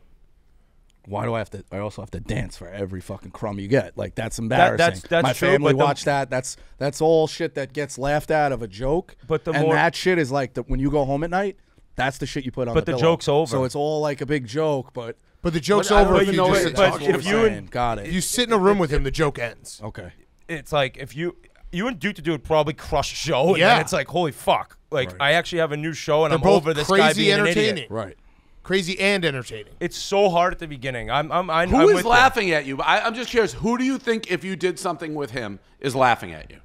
Why do I have to? I also have to dance for every fucking crumb you get. Like that's embarrassing. that's- that's My true, family but the- watch that. That's that's all shit that gets laughed at of a joke. But the and more- that shit is like the, when you go home at night. That's the shit you put on. But the, the pillow. joke's over. So it's all like a big joke. But but the joke's But I don't over if even you know just what sit it- but to if you saying. got it. You sit in a room with him, the joke ends. okay. it's like if you you and Duke to do would probably crush a show, and Yeah. then it's like holy fuck, like Right. I actually have a new show and They're I'm both over this guy crazy being an entertaining. idiot. Right. Crazy and entertaining. It's so hard at the beginning. I'm I'm I'm, Who I'm is with you. laughing at you? I, I'm just curious. Who do you think, if you did something with him, is laughing at you?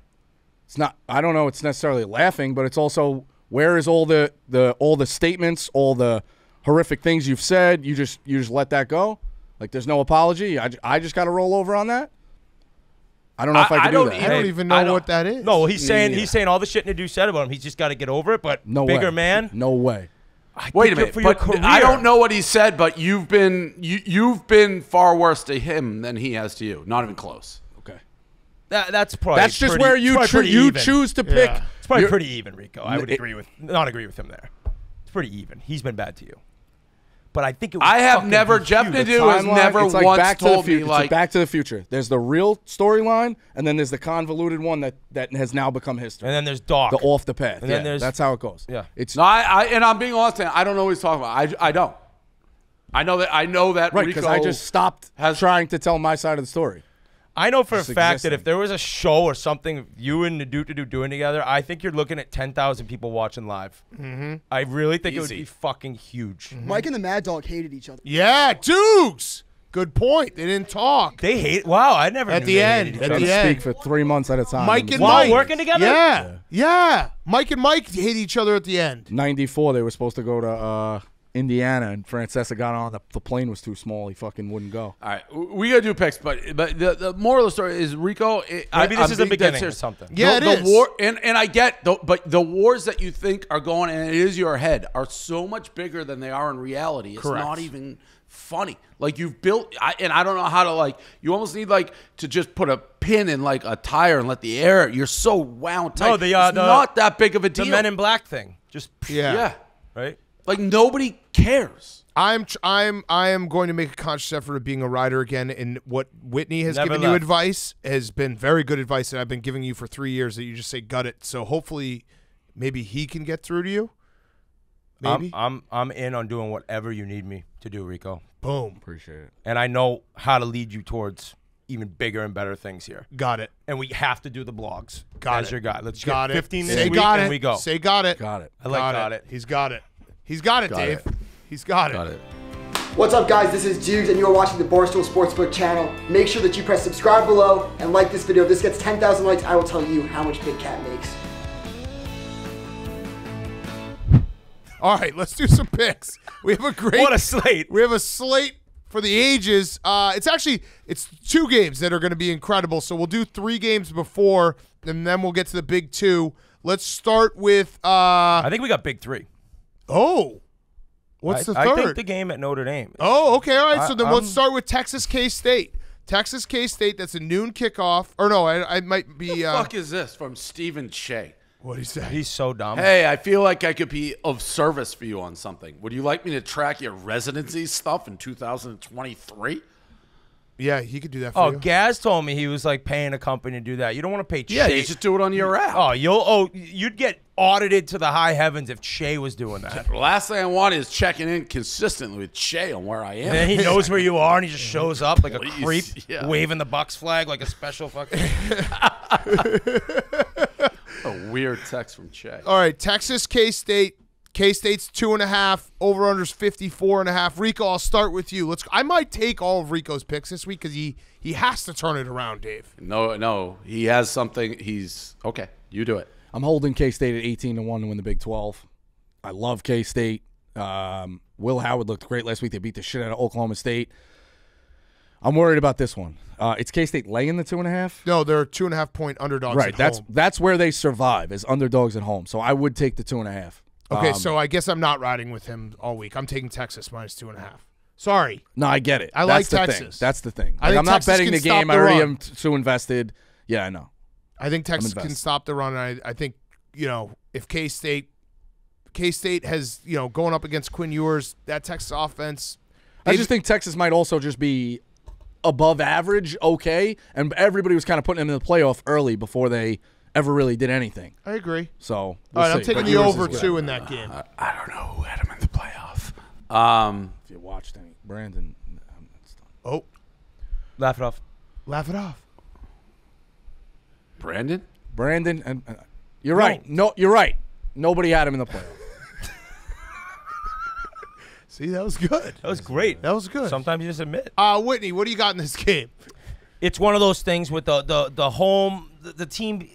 It's not. I don't know. It's necessarily laughing, but it's also where is all the the all the statements, all the horrific things you've said. You just you just let that go. Like there's no apology. I, I just got to roll over on that. I don't know if I- I I can don't do that. I don't even know don't- what that is. No, well, he's saying neither. he's saying all the shit Nadu said about him. He's just got to get over it. But no bigger way. man. No way. I Wait a minute, for but career. I don't know what he said, but you've been you, you've been far worse to him than he has to you. Not even close. Okay. That, that's probably That's just pretty- where you probably choo- pretty you even. choose to pick. Yeah. It's probably your- pretty even, Rico. I would It- agree with not agree with him there. It's pretty even. He's been bad to you, but I think it. Would I have never- be Jeff huge. Nadu has never it's like once back to the told fu- me, it's like- Back to the Future. There's the real storyline, and then there's the convoluted one that that has now become history. And then there's Doc. the off the path. And then yeah, there's- that's how it goes. Yeah. It's No, I, I and I'm being honest. I don't know what he's talking about. I, I don't. I know that. I know that. right because Rico I just stopped has- trying to tell my side of the story. I know for a fact existing. that if there was a show or something you and Nadu to do doing together, I think you're looking at ten thousand people watching live. Mm-hmm. I really think it would be fucking huge. Mike and the Mad Dog hated each other. Yeah, Dukes. Good point. They didn't talk. They hate. Wow, I never At knew the they end, hated each at the Trying end. speak for three months at a time. Mike and While Mike working together? Yeah, yeah. Mike and Mike hate each other at the end. 94, they were supposed to go to uh, Indiana, and Francesa got on. The, the plane was too small. He fucking wouldn't go. All right, we gotta do picks, but but the, the moral of the story is Rico. It, Maybe I, this I'm is the being dead beginning or something. Yeah, the, it the is. war, and and I get, the, but the wars that you think are going, and it is your head, are so much bigger than they are in reality. It's Correct. not even funny. Like you've built, I, and I don't know how to like. You almost need like to just put a pin in like a tire and let the air. You're so wound tight. No, the, uh, it's the- not that big of a deal. The. Men in Black thing, just Yeah. yeah, right. like nobody cares. I'm I'm I am going to make a conscious effort of being a writer again. And what Whitney has Never given you advice has been very good advice that I've been giving you for three years. That you just say gut it. So hopefully, maybe he can get through to you. Maybe. I'm, I'm I'm in on doing whatever you need me to do, Rico. Boom. Appreciate it. And I know how to lead you towards even bigger and better things here. Got it. And we have to do the blogs. Got as it. your guy. Let's Got get it. 15 this Say week got and it. we go. Say got it. Got it. I like got it. He's got it. He's got it, Got Dave. it. He's got it. Got it. What's up, guys? This is Dukes, and you are watching the Barstool Sportsbook channel. Make sure that you press subscribe below and like this video. If this gets 10,000 likes, I will tell you how much Big Cat makes. All right, let's do some picks. We have a great What a slate. We have a slate for the ages. Uh, it's actually it's two games that are going to be incredible. So we'll do three games before, and then we'll get to the big two. Let's start with uh I think we got big three. oh, what's I, the I third? think the game at Notre Dame. oh, okay, all right. So then I'm- let's start with Texas K State. Texas K State. That's a noon kickoff. Or no, I, I might be. Uh, fuck is this from Stephen Cheah? what do you? He's so dumb. Hey, I feel like I could be of service for you on something. Would you like me to track your residency stuff in 2023? Yeah, he could do that for Oh, you. Gaz told me he was like paying a company to do that. You don't want to pay Yeah, Cheah. you just do it on your app. oh, you'll oh you'd get audited to the high heavens if Cheah was doing that. The last thing I want is checking in consistently with Cheah on where I am. And then he knows where you are, and he just shows up like a Please, creep, yeah. waving the Bucks flag like a special fucking. [laughs] a weird text from Cheah. All right, Texas K State. K State's two and a half. Over unders 54 and a half. Rico, I'll start with you. Let's. I might take all of Rico's picks this week because he he has to turn it around, Dave. No, no, he has something. He's okay. You do it. I'm holding K State at 18 to one to win the Big 12. I love K State. Um, Will Howard looked great last week. They beat the shit out of Oklahoma State. I'm worried about this one. Uh, it's K State laying the two and a half. No, they're two and a half point underdogs. Right. at That's home. that's where they survive is underdogs at home. So I would take the two and a half. Okay. Um, so I guess I'm not riding with him all week. I'm taking Texas minus two and a half. Sorry. no, I get it. I That's like the Texas. Thing. That's the thing. I Like, think I'm not Texas betting the game. the I already run. am too invested. Yeah, I know. I think Texas can stop the run. I, I think you know if K State, K State has you know going up against Quinn Ewers, that Texas offense. I just think Texas might also just be above average, okay, and everybody was kind of putting them in the playoff early before they ever really did anything. I agree. So we'll right, I'm taking But the over two in that game. I don't know who had him in the playoff. Um, If you watched any, Brandon. um, it's done. Oh, Laugh it off. laugh it off. Brandon. Brandon, and uh, you're right. No, you're right. Nobody had him in the playoff. [laughs] See, that was good. That was great. That was good. Sometimes you just admit. Uh, Whitney, what do you got in this game? It's one of those things with the the the home the, the team.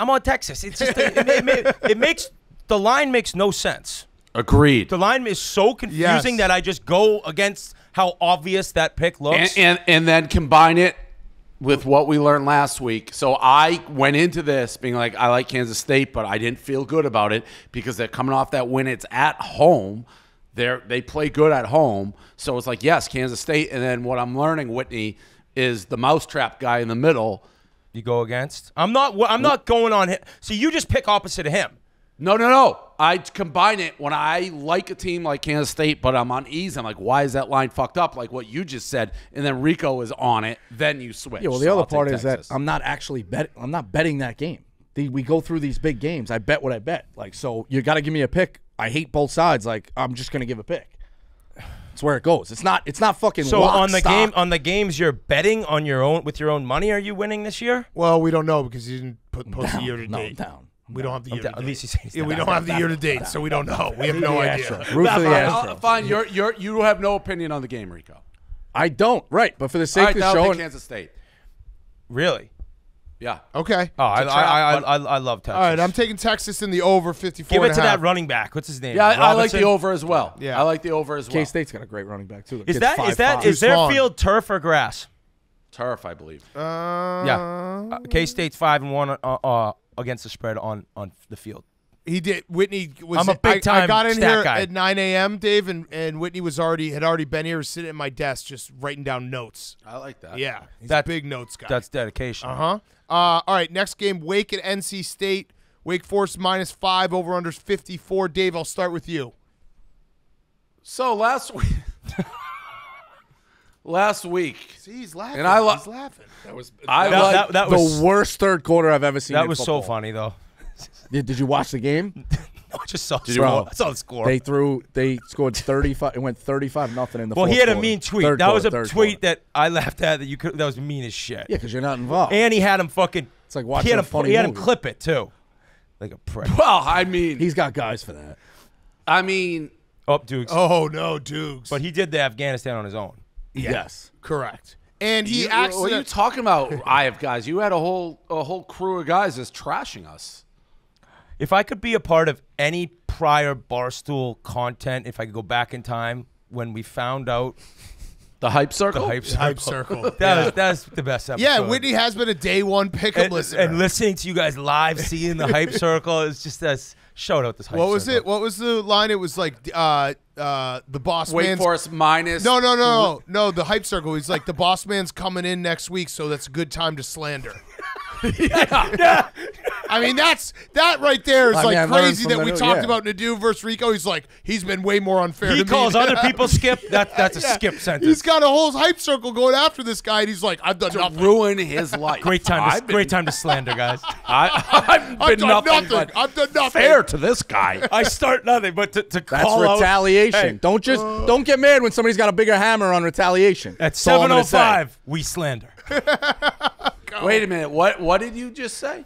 I'm on Texas. It's just it, it, it, it makes the line makes no sense. Agreed. The line is so confusing Yes. that I just go against how obvious that pick and, looks. and and then combine it with what we learned last week. So I went into this being like, I like Kansas State, but I didn't feel good about it because they're coming off that win. It's at home. They're they play good at home. So it's like, yes, Kansas State. And then what I'm learning, Whitney, is the mousetrap guy in the middle. You go against. I'm not. I'm not going on him. So you just pick opposite of him. No, no, no. I combine it when I like a team like Kansas State, but I'm on ease. I'm like, why is that line fucked up? Like what you just said, and then Rico is on it. Then you switch. Yeah, well, the So other I'll part is that I'm not actually bet. I'm not betting that game. The, we go through these big games. I bet what I bet. Like, so you got to give me a pick. I hate both sides. Like, I'm just gonna give a pick. It's where it goes. It's not. It's not fucking. So lock, on the stock. game, on the games you're betting on your own with your own money, are you winning this year? Well, we don't know because you didn't put post the year to no, date. down. We don't have the year down. to At date. least you say it's yeah, we down. don't have the year to date, so we don't know. We have no idea. Astros. Root the Fine, Astros. Fine. You're you're you have no opinion on the game, Rico. I don't. Right, but for the sake right, of now I'll take Kansas State. I Yeah. Okay. Oh, I, It's a I, I, trap, I, I, I love Texas. All right, I'm taking Texas in the over 54 Give it and to a that running back. What's his name? Yeah, I, I like the over as well. Yeah. I like the over as well. K State's got a great running back too. Is that is that is Too their field turf or grass? turf, I believe. Uh, Yeah. Uh, K State's five and one uh, uh, against the spread on on the field. He did. Whitney was. I'm a I- I, big-time got in here guy. at 9 a.m. Dave, and, and Whitney was already had already been here, sitting at my desk, just writing down notes. I like that. Yeah, he's That- a big notes guy. That's dedication. uh huh. Uh, all right, next game: Wake at NC State. Wake Forest minus five over unders 54. Dave, I'll start with you. So last week, [laughs] last week, See, he's laughing. And I lo- he's laughing. That was I That, like that, that the worst third quarter I've ever seen. that in was so funny though. Did, did you watch the game? [laughs] [laughs] I just saw the you- score. I saw the score. They threw. They scored 35. It went 35 nothing in the. well, he fourth had a mean tweet. Third that quarter, was a tweet quarter. that I laughed at. That you could. That was mean as shit. Yeah, because you're not involved. And he had him fucking. It's like he watching had a him, funny He had him movie. clip it too, like a prick. [laughs] well, I mean, He's got guys for that. I mean, oh, Dukes. Oh no, Dukes. But he did the Afghanistan on his own. Yes. correct. And he you, what are you talking about? [laughs] I have guys. You had a whole a whole crew of guys that's trashing us. If I could be a part of any prior Barstool content, if I could go back in time when we found out The hype the circle. hype circle, Hype circle. [laughs] that was that's the best episode. Yeah, Whitney has been a day one pick'em and, listener. and listening to you guys live, seeing the hype [laughs] circle is just us. Shout out this hype circle. what was circle. it? What was the line? It was like uh, uh, the boss Wake man's. Forest minus. No, no, no, no. The hype circle. He's like the boss man's coming in next week, so that's a good time to slander. [laughs] I mean, that's that right there is I like I learned crazy that the we new- talked yeah. about Nadu versus Rico. He's like he's been way more unfair. He to calls me. other [laughs] people skip. That that's a Yeah. skip sentence. He's got a whole hype circle going after this guy, and he's like, I've done to nothing. ruin his life. [laughs] great time. To, been, great time to slander, guys. [laughs] I, I've I've done nothing, nothing. but I've done nothing. fair to this guy. I start nothing, but to, to That's call out- retaliation. Hey, don't just don't get mad when somebody's got a bigger hammer on retaliation. at That's all I'm seven gonna oh say. five, we slander. Wait a minute. What what did you just say?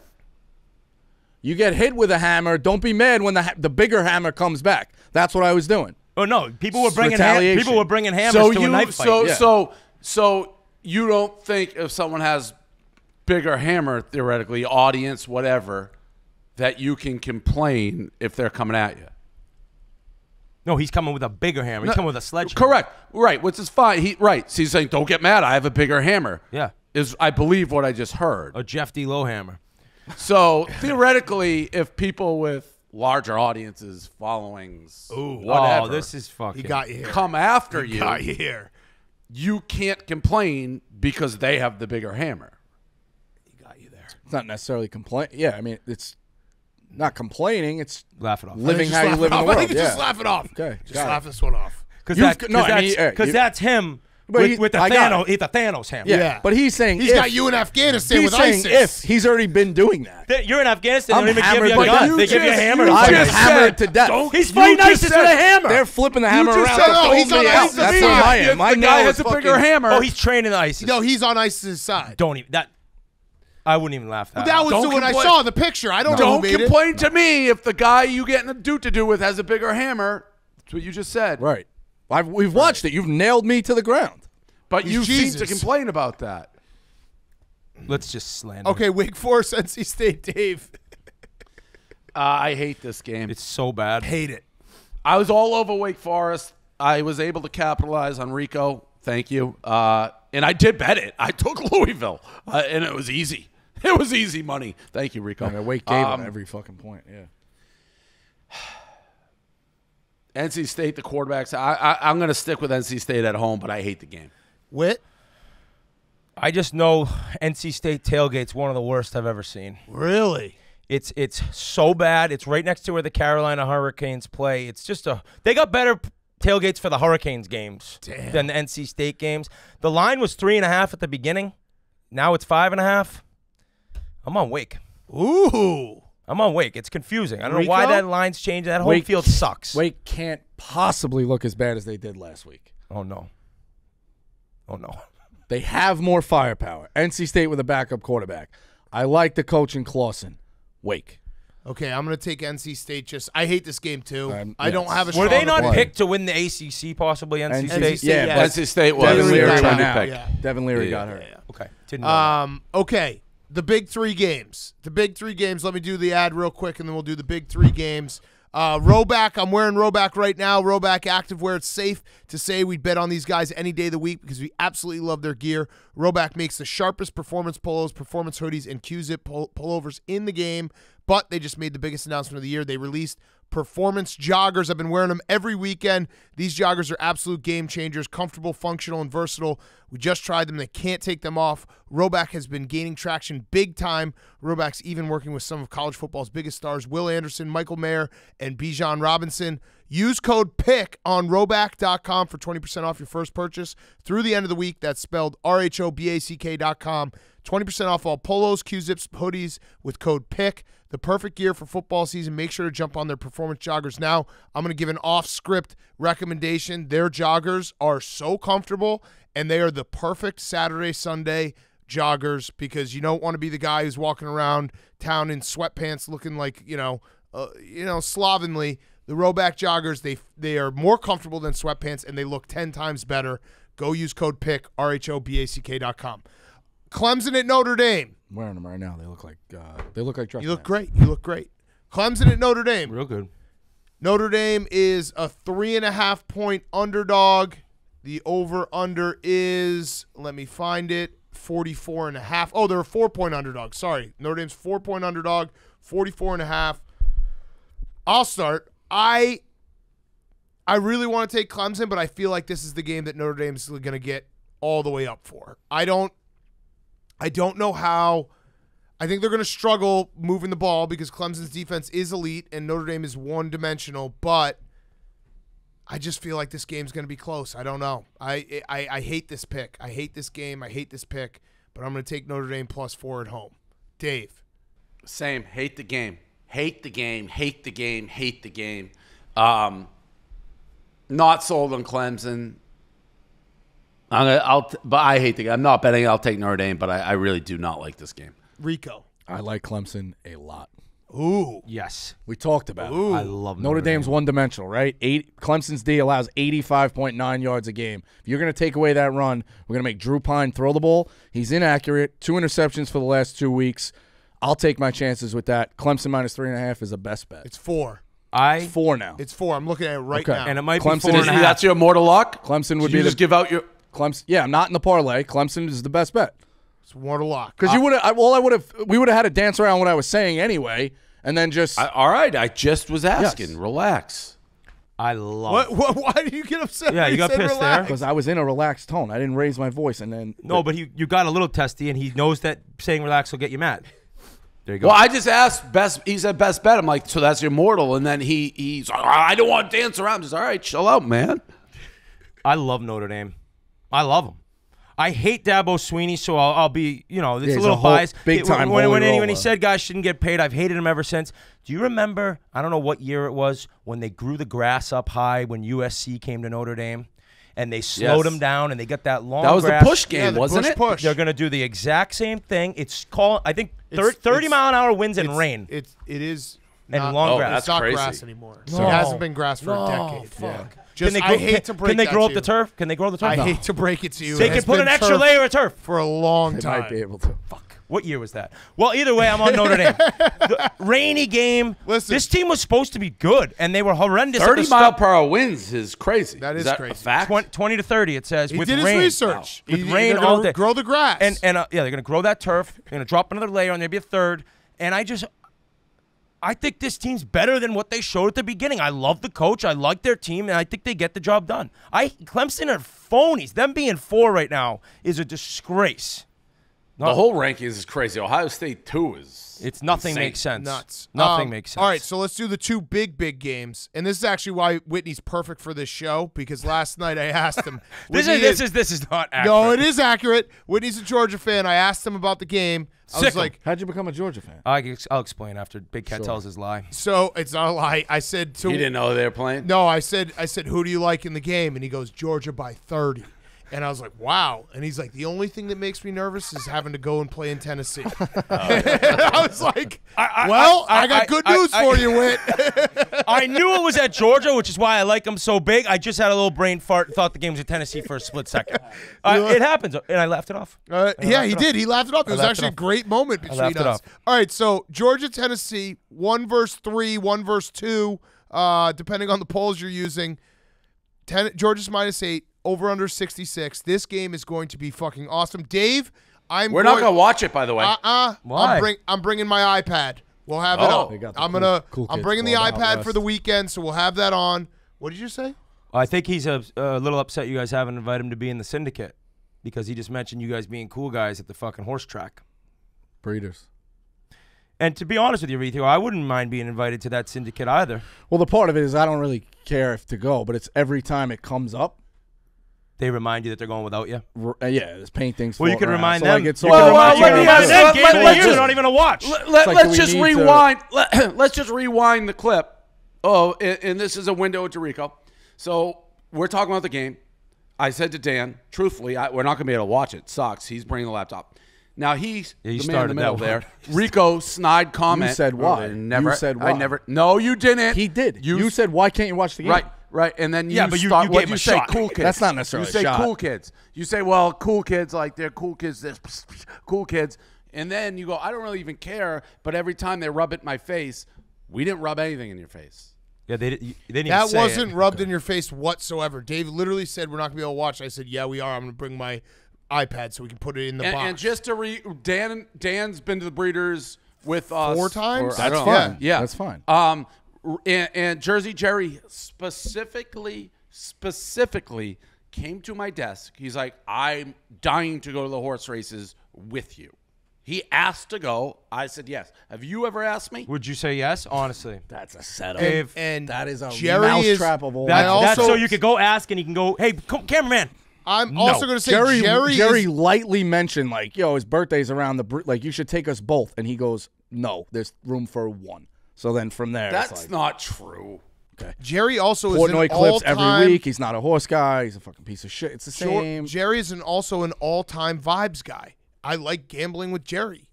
You get hit with a hammer. Don't be mad when the ha- the bigger hammer comes back. That's what I was doing. Oh no, people were bringing ham- people were bringing hammers so to you a knife fight. so yeah. so so you don't think if someone has bigger hammer theoretically audience whatever that you can complain if they're coming at you No, he's coming with a bigger hammer. He's No, coming with a sledgehammer. Correct. Right. Which is fine. He right. So he's saying, "Don't get mad. I have a bigger hammer." Yeah. Is I believe what I just heard. A Jeff D. Lowe hammer. So theoretically, if people with larger audiences, followings, whatever, Oh, this is fucking. He got you here. come after He you, got you here. you can't complain because they have the bigger hammer. He got you there. It's not necessarily complain. Yeah, I mean, it's not complaining. It's laugh it off. living how you live in the off. I [laughs] world. think yeah. just laugh it off. Okay, Just got it. laugh this one off. Because that, no, cause I mean, uh, 'cause you- that's him But with, he- with the I Thanos. it. The Thanos hammer. Yeah. Yeah. but he's saying He's if, got you in Afghanistan He's with saying ISIS. if he's already been doing that. You're in Afghanistan. I'm They don't even give you a gun. death. They give you a hammer. you to I'm just hammered to death. don't- He's fighting ISIS said- with a hammer. They're flipping the hammer just around. said, to oh, hold he's on me out. ISIS. That's Yeah, how I am. My guy has a bigger hammer. Oh, he's training ISIS. no, he's on ISIS' side. don't even that. I wouldn't even laugh at that. That was Don't the one I complain. saw the picture. I don't know Don't who made it. complain to me if the guy you getting a dude to do with has a bigger hammer. That's what you just said. Right. I've, we've watched it. You've nailed me to the ground. But He's you seem to complain about that. Let's just slander. Okay, Wake Forest, [laughs] NC State, Dave. Uh, I hate this game. It's so bad. Hate it. I was all over Wake Forest. I was able to capitalize on Rico. Thank you. Uh, and I did bet it. I took Louisville, uh, and it was easy. [laughs] It was easy money. Thank you, Rico. I mean, Wake gave Um, him every fucking point. Yeah. NC State, the quarterbacks. I, I, I'm going to stick with NC State at home, but I hate the game. Wit? I just know NC State tailgate's one of the worst I've ever seen. Really? It's it's so bad. It's right next to where the Carolina Hurricanes play. It's just a they got better tailgates for the Hurricanes games than the NC State games. The line was three and a half at the beginning. Now it's five and a half. I'm on Wake. Ooh. I'm on Wake. It's confusing. I don't know why that line's changing. That home Wake- field sucks. Wake can't possibly look as bad as they did last week. Oh no. Oh no. [laughs] They have more firepower. NC State with a backup quarterback. I like the coach in Clawson. Wake. Okay, I'm going to take NC State just. I hate this game too. Um, I don't have a Were they not opinion. picked to win the ACC? Possibly NC, NC State. State, yeah, yes. but NC State was. Devin they Leary were got trying out. Yeah. Devin Leary Yeah, got yeah, hurt. yeah. Okay. Didn't know that. Um, okay. The big three games. The big three games. Let me do the ad real quick and then we'll do the big three games. Uh, Rhoback, I'm wearing Rhoback right now. Rhoback Activewear. It's safe to say we bet on these guys any day of the week because we absolutely love their gear. Rhoback makes the sharpest performance polos, performance hoodies, and Q-zip pull- pullovers in the game. But they just made the biggest announcement of the year. They released performance joggers. I've been wearing them every weekend. These joggers are absolute game changers, comfortable, functional, and versatile. We just tried them. They can't take them off. Rhoback has been gaining traction big time. Rhoback's even working with some of college football's biggest stars, Will Anderson, Michael Mayer, and Bijan Robinson. Use code PICK on rhoback.com for 20% off your first purchase through the end of the week. That's spelled R H O B A C K.com. 20% off all polos, Q zips, hoodies with code PICK. The perfect gear for football season. Make sure to jump on their performance joggers now. I'm going to give an off script recommendation. Their joggers are so comfortable and they are the perfect Saturday, Sunday joggers because you don't want to be the guy who's walking around town in sweatpants looking like, you know, uh, you know, slovenly. The Rhoback joggers, they they are more comfortable than sweatpants and they look 10 times better. Go use code PICK, R H O B A C K.com. Clemson at Notre Dame. I'm wearing them right now. They look like uh, they look like dress You look pants. great. You look great. Clemson at Notre Dame. Real good. Notre Dame is a three and a half point underdog. The over under is, let me find it, 44 and a half. Oh, they're a four point underdog. Sorry. Notre Dame's four point underdog, 44 and a half. I'll start. I I really want to take Clemson, but I feel like this is the game that Notre Dame's going to get all the way up for. I don't I don't know how I think they're going to struggle moving the ball because Clemson's defense is elite and Notre Dame is one dimensional, but I just feel like this game's going to be close. I don't know. I, I I hate this pick. I hate this game. I hate this pick, but I'm going to take Notre Dame plus 4 at home. Dave. Same. Hate the game. Hate the game. Hate the game. Hate the game. Um, not sold on Clemson. I'm gonna, I'll, t- but I hate the. I'm not betting. I'll take Notre Dame, but I, I really do not like this game. Rico. I like Clemson a lot. Ooh. Yes. We talked about it. I love Notre Dame's one dimensional, right? Eight Clemson's D allows 85.9 yards a game. If you're going to take away that run, we're going to make Drew Pyne throw the ball. He's inaccurate. Two interceptions for the last two weeks. I'll take my chances with that. Clemson minus three and a half is a best bet. It's 4. I Four now. It's four. I'm looking at it right Okay. now. and it might Clemson be four is- and a half. That's your mortal luck. Clemson would So be you the just give out your. Clemson. Yeah, I'm not in the parlay. Clemson is the best bet it's one to lock. because you would have. Well, I would have. We would have had to dance around what I was saying anyway, and then just. I, all right, I just was asking. Yes. Relax. I love. What, what? Why do you get upset? Yeah, you got said pissed there. relax? because I was in a relaxed tone. I didn't raise my voice, and then No, but he, you got a little testy, and he knows that saying relax will get you mad. There you go. Well, I just asked best. He said best bet. I'm like, so that's your mortal, and then he he's like, I don't want to dance around. I'm Just all right, chill out, man. I love Notre Dame. I love them. I hate Dabo Swinney, so I'll, I'll be, you know, it's Yeah, a little a whole- biased. big It- time when, when, holy he, when he said guys shouldn't get paid, I've hated him ever since. Do you remember? I don't know what year it was when they grew the grass up high when USC came to Notre Dame, and they slowed Yes. him down, and they got that long. That was the push game, Yeah, the wasn't push, it? push. They're going to do the exact same thing. It's called, I think, thir- It's- 30 it's- mile an hour winds and It's- rain. It's it is And not, long Oh, grass. that's It's not crazy. grass anymore. No. It hasn't been grass for No, a decade. fuck. Just, can they I grow, hate can, to break Can they grow to up the turf? Can they grow the turf? I No. hate to break it to you. They It can put an extra layer of turf. for a long they time. might be able to. Fuck. What year was that? Well, either way, I'm on Notre Dame. [laughs] The rainy game. Listen. this team was supposed to be good, and they were horrendous. at the Thirty mile per hour winds is crazy. That is that crazy. A fact? 20, 20 to 30, it says, He with did his rain. research. With He- rain all day. Grow the grass. And, and uh, yeah, they're going to grow that turf. They're going to drop another layer, and maybe a third. And I just, I think this team's better than what they showed at the beginning. I love the coach. I like their team, and I think they get the job done. I Clemson are phonies. Them being four right now is a disgrace. The whole rankings is crazy. Ohio State two is. It's nothing insane. makes sense. nuts. Nothing Um, makes sense. All right, so let's do the two big, big games, and this is actually why Whitney's perfect for this show because last [laughs] night I asked him. [laughs] this Whitney is this is this is not accurate. no, it is accurate. Whitney's a Georgia fan. I asked him about the game. I Sick was 'em. like, How'd you become a Georgia fan? I, I'll explain after Big Cat tells his lie. so it's not a lie. I said to You didn't know they were playing. No, I said I said who do you like in the game? And he goes Georgia by 30. And I was like, wow. And he's like, the only thing that makes me nervous is having to go and play in Tennessee. [laughs] [laughs] I was like, well, I, I- got I- good I- news I- for you, Whit. [laughs] I knew it was at Georgia, which is why I like them so big. I just had a little brain fart and thought the game was at Tennessee for a split second. Uh, it happens, and I laughed it off. Uh, yeah, he it off. did. He laughed it off. It was laughed it actually a great moment between laughed it us. off. All right, so Georgia, Tennessee, one verse three, one verse two, uh, depending on the polls you're using. Ten, Georgia's minus eight, over under 66. This game is going to be fucking awesome. Dave, I'm We're going, not gonna watch it, by the way. Uh-uh. Why? I'm, bring, I'm bringing my iPad. We'll have it Oh. up. They got the I'm cool- gonna. cool I'm bringing the iPad for the weekend, so we'll have that on. What did you say? I think he's a, a little upset you guys haven't invited him to be in the syndicate because he just mentioned you guys being cool guys at the fucking horse track. Breeders. And to be honest with you, Rethio, I wouldn't mind being invited to that syndicate either. Well, the part of it is I don't really care if to go, but it's every time it comes up. They remind you that they're going without you. r- Uh, yeah, there's paintings. Well, you floating can remind So, them. Like, it's you all can well, remind, let you me can remind ask- them let- game let- of the let's year just- they're not even a watch. Let, let, like, us just need to- rewind. Let, [clears throat] us just rewind the clip. Oh, and, and this is a window to Rico. So we're talking about the game. I said to Dan, truthfully, I, we're not going to be able to watch it. Sucks. He's bringing the laptop. Now he's Yeah, you the man in the started middle there. [laughs] Rico snide comment. You said why. Never. You said I why. never. No, you didn't. He did. You, You, said, why can't you watch the game? Right, right, and then you Yeah, but you- start. you what gave do him you say? shot. Cool kids. That's not necessarily You a say shot. cool kids. You say, well, cool kids like they're cool kids. They're cool kids, and then you go, I don't really even care. But every time they rub it in my face, we didn't rub anything in your face. Yeah, they, di- they didn't even That say wasn't it. rubbed in your face whatsoever. Dave literally said we're not gonna be able to watch. I said, yeah, we are. I'm gonna bring my iPad so we can put it in the And, box. and just to re, Dan, Dan's been to the Breeders with us Four times? or- That's fine. Yeah, That's fine. Um, r- and, and Jersey Jerry specifically, specifically came to my desk. He's like, I'm dying to go to the horse races with you. He asked to go. I said yes. Have you ever asked me? Would you say yes? Honestly. That's a setup. and, and that is a Jerry mousetrap is, of all. That, I that's also- so you could go ask and he can go, hey, come, cameraman. I'm also gonna say Jerry, Jerry, Jerry is, lightly mentioned like, "Yo, his birthday's around the br- like you should take us both," and he goes, "No, there's room for one." So then from there, That's it's like, not true. Okay. Jerry also is Portnoy an clips every week. He's not a horse guy. He's a fucking piece of shit. It's the Sure, same. Jerry is an also an all-time vibes guy. I like gambling with Jerry.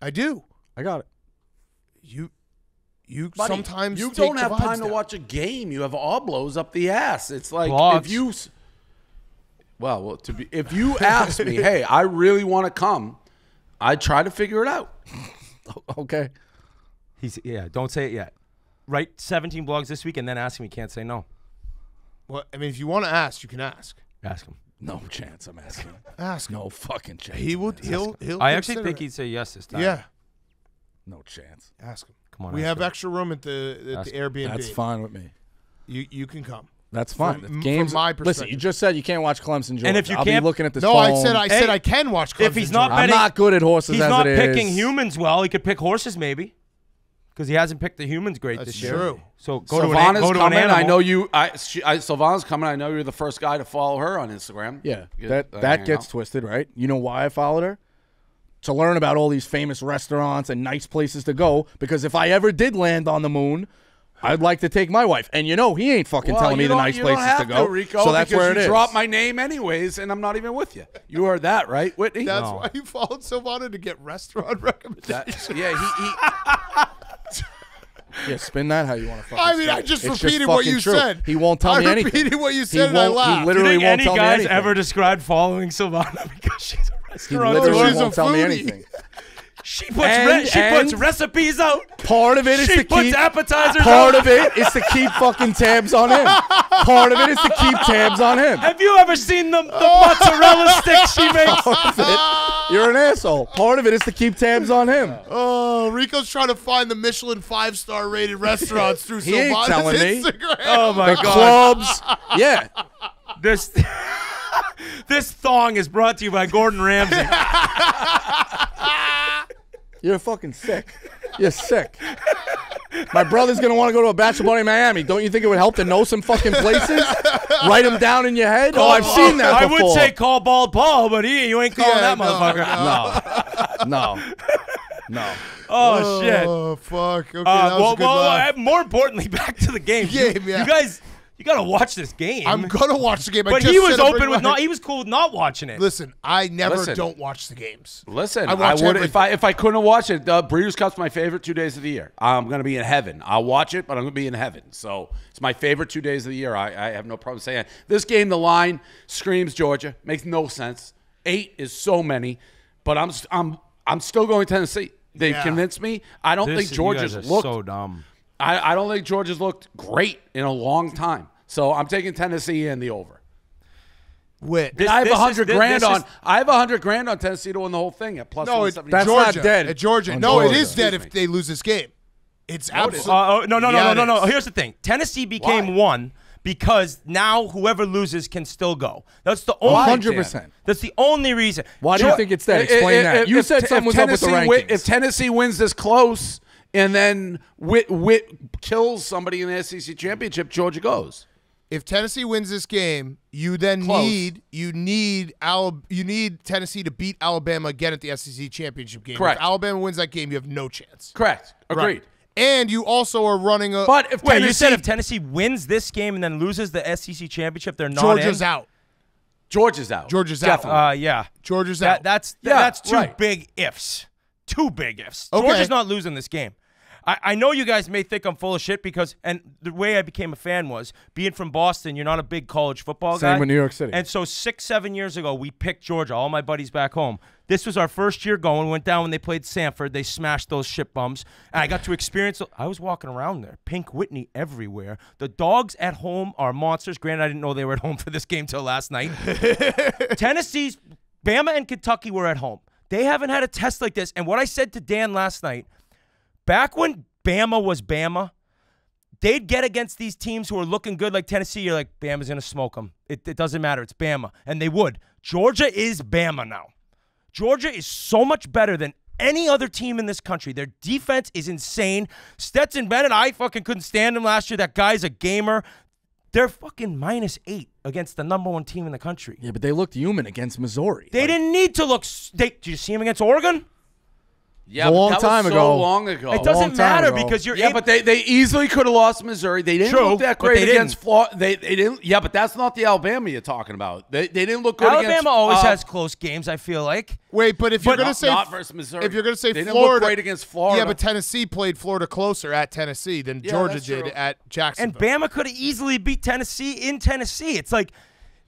I do. I got it. You, you Buddy, sometimes you take don't the have vibes time to watch a game. You have oblos up the ass. It's like Blogs. if you, well, well, to be if you ask me, [laughs] hey, I really want to come, I try to figure it out. [laughs] Okay. He's, yeah, don't say it yet. write 17 blogs this week and then ask him, he can't say no. Well, I mean, if you want to ask, you can ask. Ask him. No chance. I'm asking. Ask. him. No fucking chance. He would. He'll. He'll. I actually think it. he'd say yes this time. Yeah. No chance. Ask him. Come on. We have him. extra room at the at Ask the him. Airbnb. That's fine with me. You you can come. That's fine. From- If from games. my listen, you just said you can't watch Clemson. Georgia. And if you I'll can't- be looking at this No, I said I said I can watch. Clemson if he's not Georgia. I'm not good at horses He's as not it is. picking humans well. He could pick horses maybe. Because he hasn't picked the humans great That's this year. true. So go to an, Silvana's go to an coming. I know you. I, she, I Silvana's coming. I know you're the first guy to follow her on Instagram. Yeah, Get- that uh, that gets out. twisted, right? You know why I followed her? To learn about all these famous restaurants and nice places to go. Because if I ever did land on the moon, I'd like to take my wife. And you know he ain't fucking Well, telling me the nice places to go. Rico, so that's because where it you is. drop my name anyways, and I'm not even with you. You heard that, right, Whitney? That's No. why you followed Silvana to get restaurant [laughs] recommendations. That- yeah, he, [laughs] yeah, spin that how you want to fucking. I mean, spin I it. just It's repeated what fucking you true. said. He won't tell I me anything. repeated what you He said and I won't- laughed. He Do Do you literally think won't any tell me guys anything. ever described following Silvana [laughs] because she's a He restaurant? literally she's a won't tell me foodie. anything. [laughs] She puts And- re- she puts and- recipes out. Part of it is She to puts keep appetizers Part out. of it is to keep fucking tabs on him. [laughs] Part of it is to keep tabs on him. Have you ever seen the, the mozzarella sticks she makes? Part of it, you're an asshole. Part of it is to keep tabs on him. Oh, Rico's trying to find the Michelin five star rated restaurants through [laughs] He ain't Silvana's telling me. Instagram. Oh my The god! clubs, yeah. This [laughs] this thong is brought to you by Gordon Ramsay. [laughs] You're fucking sick. You're sick. My brother's gonna want to go to a bachelor party in Miami. Don't you think it would help to know some fucking places? Write them down in your head. Oh, I've seen that I before. would say call Bald Paul, but he you ain't calling Yeah, that no, motherfucker. no, no, no. [laughs] Oh shit. Oh fuck. Okay, Uh, that was well, a good well, laugh. uh, more importantly, [laughs] back to the game. You- Game, yeah. You guys, you gotta watch this game. I'm gonna watch the game. I but just he was said I'll open bring with my- not. He was cool with not watching it. Listen, I never Listen. don't watch the games. Listen, I I, watch would everything. if I if I couldn't watch it. The Breeders' Cup's my favorite two days of the year. I'm gonna be in heaven. I'll watch it, but I'm gonna be in heaven. So it's my favorite two days of the year. I, I have no problem saying it. this game. The line screams Georgia. Makes no sense. Eight is so many, but I'm I'm I'm still going Tennessee. They've Yeah. convinced me. I don't This- think you Georgia's guys are looked. so dumb. I, I don't think Georgia's looked great in a long time. So I'm taking Tennessee and the over. Wit. This- I have a hundred grand this on. is- I have a hundred grand on Tennessee to win the whole thing at plus No, it, 170. That's Georgia. not dead. At Georgia. On No, it Georgia. is dead if they lose this game. It's absolutely. Uh, oh, no, no, no, Yeah, no, no, no. Here's the thing: Tennessee became Why? one because now whoever loses can still go. That's the only. 100%. That's the only reason. Why do you think it's that? Explain if- that. if- You if- said if something was up with the rankings. win- if Tennessee wins this close and then Wit Wit kills somebody in the SEC championship, Georgia goes. If Tennessee wins this game, you then Close. need you need Al, you need Tennessee to beat Alabama again at the SEC championship game. Correct. If Alabama wins that game, you have no chance. Correct. Agreed. Right. And you also are running a But if Wait, Tennessee, you said if Tennessee wins this game and then loses the SEC championship, they're not Georgia's in? out. Georgia's out. Georgia's Definitely. out. Uh, yeah. Georgia's That, out. that's Yeah, that's two right. big ifs. Two big ifs. Okay. Georgia's not losing this game. I, I know you guys may think I'm full of shit because, and the way I became a fan was being from Boston. You're not a big college football guy. Same with New York City. And so six, seven years ago, we picked Georgia. All my buddies back home. This was our first year going. Went down when they played Samford. They smashed those shit bums, and I got to experience. I was walking around there, Pink Whitney everywhere. The dogs at home are monsters. Granted, I didn't know they were at [laughs] home for this game till last night. [laughs] Tennessee's, Bama and Kentucky were at home. They haven't had a test like this. And what I said to Dan last night, back when Bama was Bama, they'd get against these teams who are looking good like Tennessee. You're like, Bama's going to smoke them. It, it doesn't matter. It's Bama. And they would. Georgia is Bama now. Georgia is so much better than any other team in this country. Their defense is insane. Stetson Bennett, I fucking couldn't stand him last year. That guy's a gamer. They're fucking minus eight against the number one team in the country. yeah, but they looked human against Missouri. They didn't need to look. They, did you see him against Oregon? Yeah, a but long that time was ago. So long ago. It doesn't time matter ago. because you're Yeah, able- but they, they easily could have lost Missouri. They didn't True, look that great they against. Florida. They, they didn't. Yeah, but that's not the Alabama you're talking about. They, they didn't look good against. Alabama always uh, has close games. I feel like. Wait, but if you're gonna say not versus Missouri. if you're gonna say They didn't Florida look great against Florida. yeah, but Tennessee played Florida closer at Tennessee than Yeah, Georgia did true. at Jacksonville. And Bama could have easily beat Tennessee in Tennessee. It's like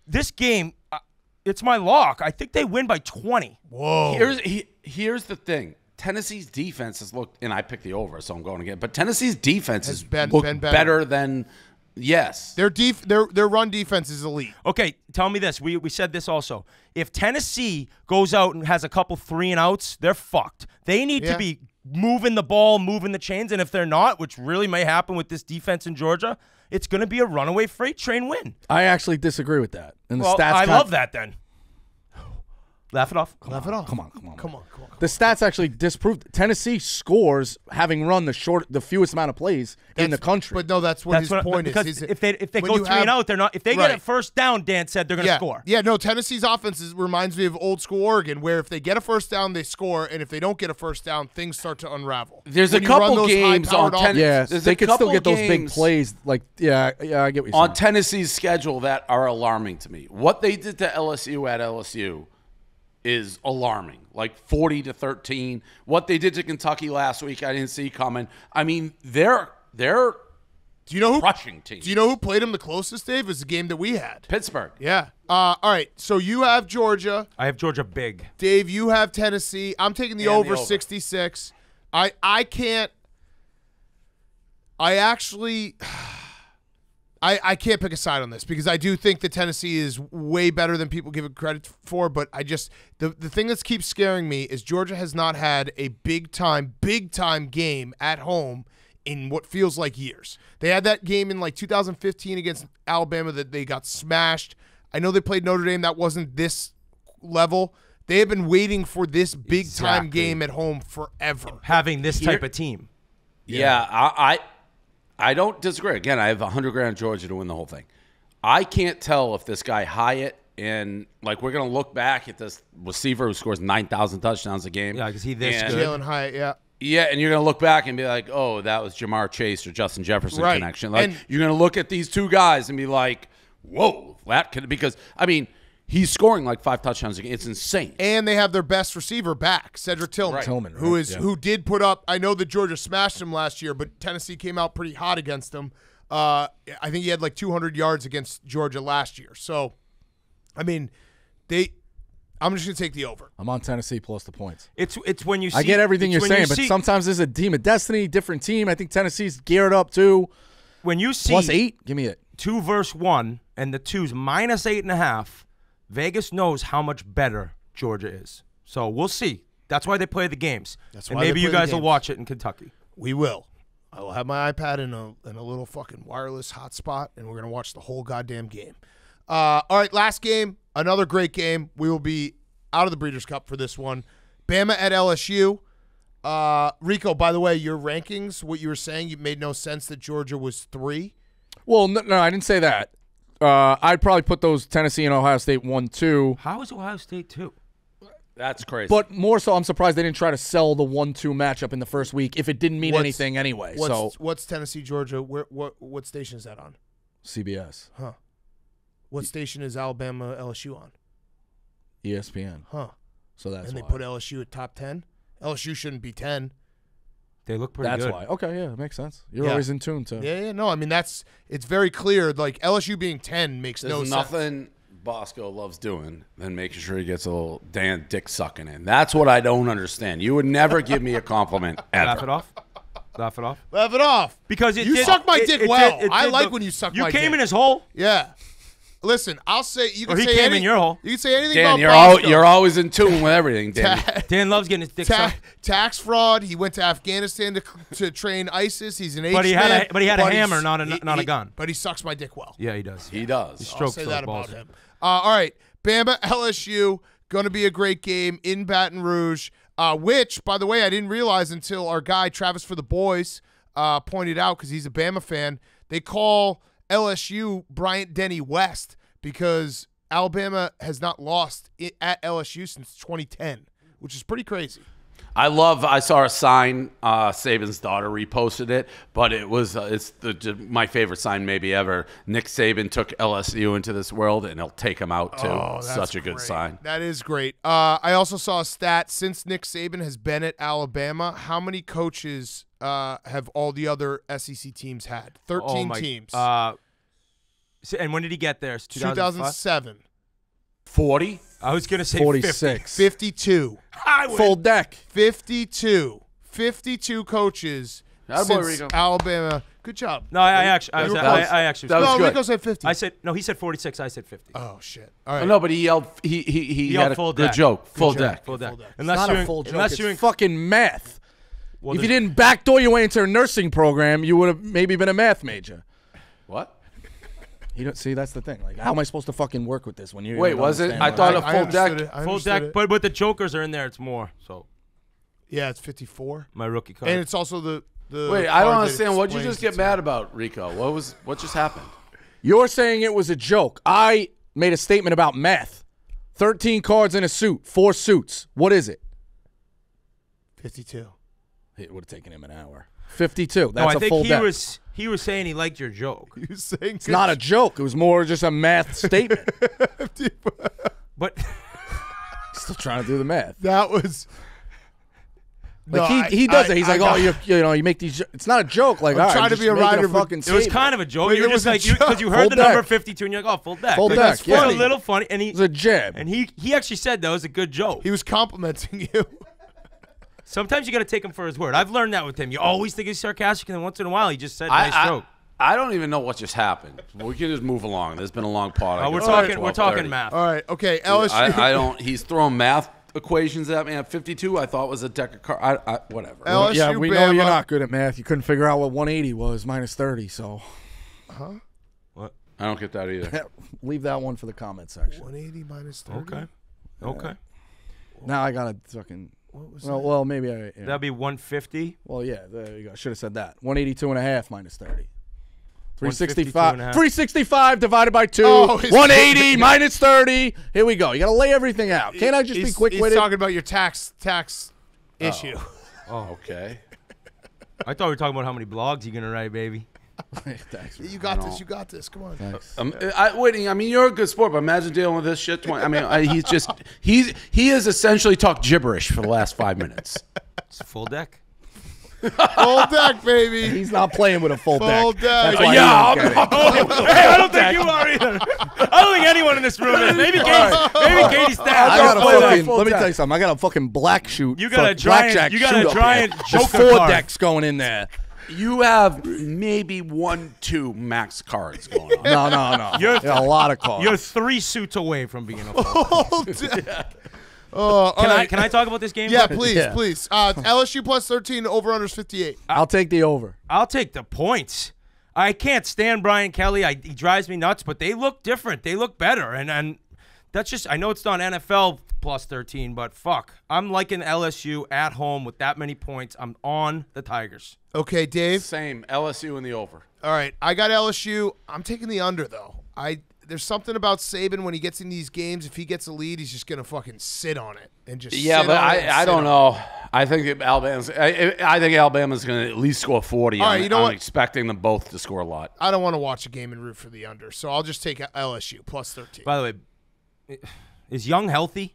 this game. Uh, it's my lock. I think they win by 20. Whoa. Here's he, here's the thing. Tennessee's defense has looked, and I picked the over, so I'm going again. But Tennessee's defense has, been- been better. better than yes. Their def- their their run defense is elite. Okay, tell me this. We we said this also. If Tennessee goes out and has a couple three and outs, they're fucked. They need Yeah. to be moving the ball, moving the chains, and if they're not, which really may happen with this defense in Georgia, it's going to be a runaway freight train win. I actually disagree with that. And the Well, stats. I kind- love that. Then laugh it off. Laugh it off. Come on, come on, Come on, come on. The stats actually disproved Tennessee scores having run the short, the fewest amount of plays in the country. But no, that's what That's his what point because is. Because if they if they go you three and out, oh, they're not. If they Right. get a first down, Dan said they're going to yeah, score. Yeah, no, Tennessee's offense is, reminds me of old school Oregon, where if they get a first down, they score, and if they don't get a first down, things start to unravel. There's a When you run couple games on ten- offenses- yeah, There's they could still get those big plays. Like, yeah, yeah, I get what you're on saying. Tennessee's schedule that are alarming to me. What they did to LSU at LSU is alarming. Like 40 to 13. What they did to Kentucky last week, I didn't see coming. I mean, they're they're Do you know who? crushing team. Do you know who played him the closest, Dave? It was the game that we had. Pittsburgh. Yeah. Uh, all right. So you have Georgia. I have Georgia big. Dave, you have Tennessee. I'm taking the And the over, over. 66. I I can't. I actually. I, I can't pick a side on this because I do think that Tennessee is way better than people give it credit for, but I just the the thing that keeps scaring me is Georgia has not had a big time, big time game at home in what feels like years. They had that game in like 2015 against Alabama that they got smashed. I know they played Notre Dame that wasn't this level. They have been waiting for this big time game at home forever. Having this type of team. Yeah, I, I I don't disagree. Again, I have 100 grand Georgia to win the whole thing. I can't tell if this guy Hyatt and like we're gonna look back at this receiver who scores 9,000 touchdowns a game. Yeah, 'cause he this and- good. Jalin Hyatt, yeah. Yeah, and you're gonna look back and be like, "Oh, that was Ja'Marr Chase or Justin Jefferson Right. connection." Like And- you're gonna look at these two guys and be like, "Whoa, that could," because I mean, he's scoring like five touchdowns a game. It's insane. and they have their best receiver back, Cedric Tillman, Right. Tillman, who right, is yeah. who did put up. I know that Georgia smashed him last year, but Tennessee came out pretty hot against him. Uh, I think he had like 200 yards against Georgia last year. So, I mean, they. I'm just gonna take the over. I'm on Tennessee plus the points. It's it's when you see I get everything you're saying, you but see- sometimes there's a team of destiny, different team. I think Tennessee's geared up too. when you see Plus eight, give me it. two verse one and the two's minus eight and a half, Vegas knows how much better Georgia is. So we'll see. That's why they play the games. That's and why maybe you guys will watch it in Kentucky. We will. I will have my iPad in a in a little fucking wireless hotspot, and we're gonna watch the whole goddamn game. Uh, all right, last game, another great game. We will be out of the Breeders' Cup for this one. Bama at LSU. Uh, Rico, by the way, your rankings, what you were saying, you made no sense that Georgia was three. Well, no, no I didn't say that. Uh, I'd probably put those Tennessee and Ohio State one, two. How is Ohio State two? That's crazy. But more so, I'm surprised they didn't try to sell the one-two matchup in the first week if it didn't mean What's- anything anyway. What's, So what's Tennessee, Georgia? Where what what station is that on? CBS, Huh? What station is Alabama LSU on? ESPN. Huh? So that's and they why. put LSU at top ten. LSU shouldn't be ten. They look pretty that's good. why. Okay, yeah, it makes sense. You're Yeah. always in tune to. Yeah, yeah, no. I mean, that's it's very clear. Like LSU being ten makes There's no sense. nothing Bosco loves doing than making sure he gets a little Dan dick sucking in. That's what I don't understand. You would never give me a compliment [laughs] Laugh it ever. off. Laugh it off. Laugh it off. Because it You did- suck my it- dick it well. did- it I did like look- when you suck You my came dick. in his hole. Yeah. Listen, I'll say you can Or he say came any- in your hole. You can say anything Dan, about you're al- Bosco. you're always in tune with everything, [laughs] Dan. Dan loves getting his dick Ta- sucked. tax fraud. He went to Afghanistan to, to train ISIS. He's an But he had a- H-man, but he had a hammer, not a- not a gun. But he sucks my dick well. Yeah, he does. He does. I'll say that balls. about him. Uh, all right, Bama LSU going to be a great game in Baton Rouge. Uh, which, by the way, I didn't realize until our guy Travis for the boys uh, pointed out because he's a Bama fan. They call LSU Bryant Denny West because Alabama has not lost at LSU since 2010, which is pretty crazy. I love. I saw a sign. Uh, Saban's daughter reposted it, but it was. Uh, it's the, my favorite sign maybe ever. Nick Saban took LSU into this world, and he'll take him out too. Oh, that's Such a good sign. That is great. Uh, I also saw a stat since Nick Saban has been at Alabama. How many coaches uh, have all the other SEC teams had? Oh Thirteen my- teams. Uh, so- and when did he get there? 2007. 40. I was gonna say 50. 52. I would. Full deck. 52. 52 coaches Attaboy, since Rico. Alabama. Good job. No, I, I actually, I, was, That I, was- I actually. that was was no, good. Rico said 50. I said no. He said 46. I said 50. oh, shit. All Oh, no, but he yelled. He he he, yelled had a full good deck. joke. Full joke. deck. Full deck. Full deck. Unless Not you're a in- full joke. Unless It's you're in, fucking math. well, if you didn't backdoor your way into a nursing program, you would have maybe been a math major. What? You don't see. That's the thing. Like, how am I supposed to fucking work with this when you? Wait, was it? I what thought I'm a I full understood deck. it. I full deck, it. but but the jokers are in there. It's more. So yeah, it's 54. my rookie card. And it's also the. the Wait, I don't understand. What'd you just get mad about, Rico? What was what just happened? You're saying it was a joke. I made a statement about math. 13 cards in a suit, four suits. What is it? 52. It would have taken him an hour. 52. That's no, I a think full he deck. was he was saying he liked your joke, [laughs] You saying it's not a joke. It was more just a math [laughs] statement. [laughs] but Still trying to do the math. That was. Like No, he, he does I- it. He's I like, oh, got- oh, you, you know, you make these. It's not a joke. Like, I'm all right, trying to be a making writer, but fucking it was kind of a joke. But You're just like because you joke. heard Full the number 52 and you're like, oh, full deck. Full Like, deck, That's funny, yeah. a little funny, and he It was a jab. and he he actually said that was a good joke. He was complimenting you. Sometimes you got to take him for his word. I've learned that with him. You always think he's sarcastic, and then once in a while he just said I, nice I, joke. I don't even know what just happened. We can just move along. There's been a long pod. Uh, we're talking we're talking math. All right. Okay. LSU. I, I don't. He's throwing math equations at me at 52. I thought was a deck of cards. I, I, whatever. LSU. yeah, we know you're not good at math. You couldn't figure out what 180 was minus 30. So huh? What? I don't get that either. [laughs] leave that one for the comment section. 180 minus 30. Okay. Okay. Now I gotta fucking. What was Well, that? well, maybe I. Yeah. That'd be 150. Well, yeah, there you go. Should have said that. 182 and a half minus 30. 365. and a half. 365 divided by 2. Oh, he's- 180 [laughs] minus 30. Here we go. You got to lay everything out. Can't I just he's, be quick he's with it? talking about your tax tax oh. issue. [laughs] Oh, Okay. I thought we were talking about how many blogs you're gonna write, baby. Thanks. You got this. You got this. Come on. Thanks. Um, I, Whitney, I mean, you're a good sport, but imagine dealing with this shit. 20, I mean, I, he's just he's he has essentially talked gibberish for the last five minutes. It's a full deck. Full deck, baby. He's not playing with a full, deck. Full deck. deck. That's Yeah, you don't get it. hey, I don't think you are either. I don't think anyone in this room is. Maybe Katie. Maybe Katie's I got a full deck, fucking. full Let me tell you something. I got a fucking black shoot. You got a giant- blackjack you got a giant here. There's joker four card. decks going in there. You have maybe one, two max cards going on. No, no, no. You're- Yeah, a lot of cards. You're three suits away from being a full. Full deck. Oh, all Can I can I talk about this game? Yeah, please, Yeah. please. Uh, LSU plus 13, over unders 58. I'll take the over. I'll take the points. I can't stand Brian Kelly. I, he drives me nuts, but they look different. They look better, and and that's just. I know it's not NFL plus thirteen, but fuck, I'm liking LSU at home with that many points. I'm on the Tigers. Okay, Dave. Same LSU in the over. All right, I got LSU. I'm taking the under though. I there's something about Saban when he gets in these games. If he gets a lead, he's just gonna fucking sit on it and just Yeah, sit but on it I, I don't on it. know. I think if Alabama's. I, I think Alabama's going to at least score forty. All right, I'm, you know I'm what? expecting them both to score a lot. I don't want to watch a game and root for the under, so I'll just take LSU plus 13. By the way, [sighs] is Young healthy?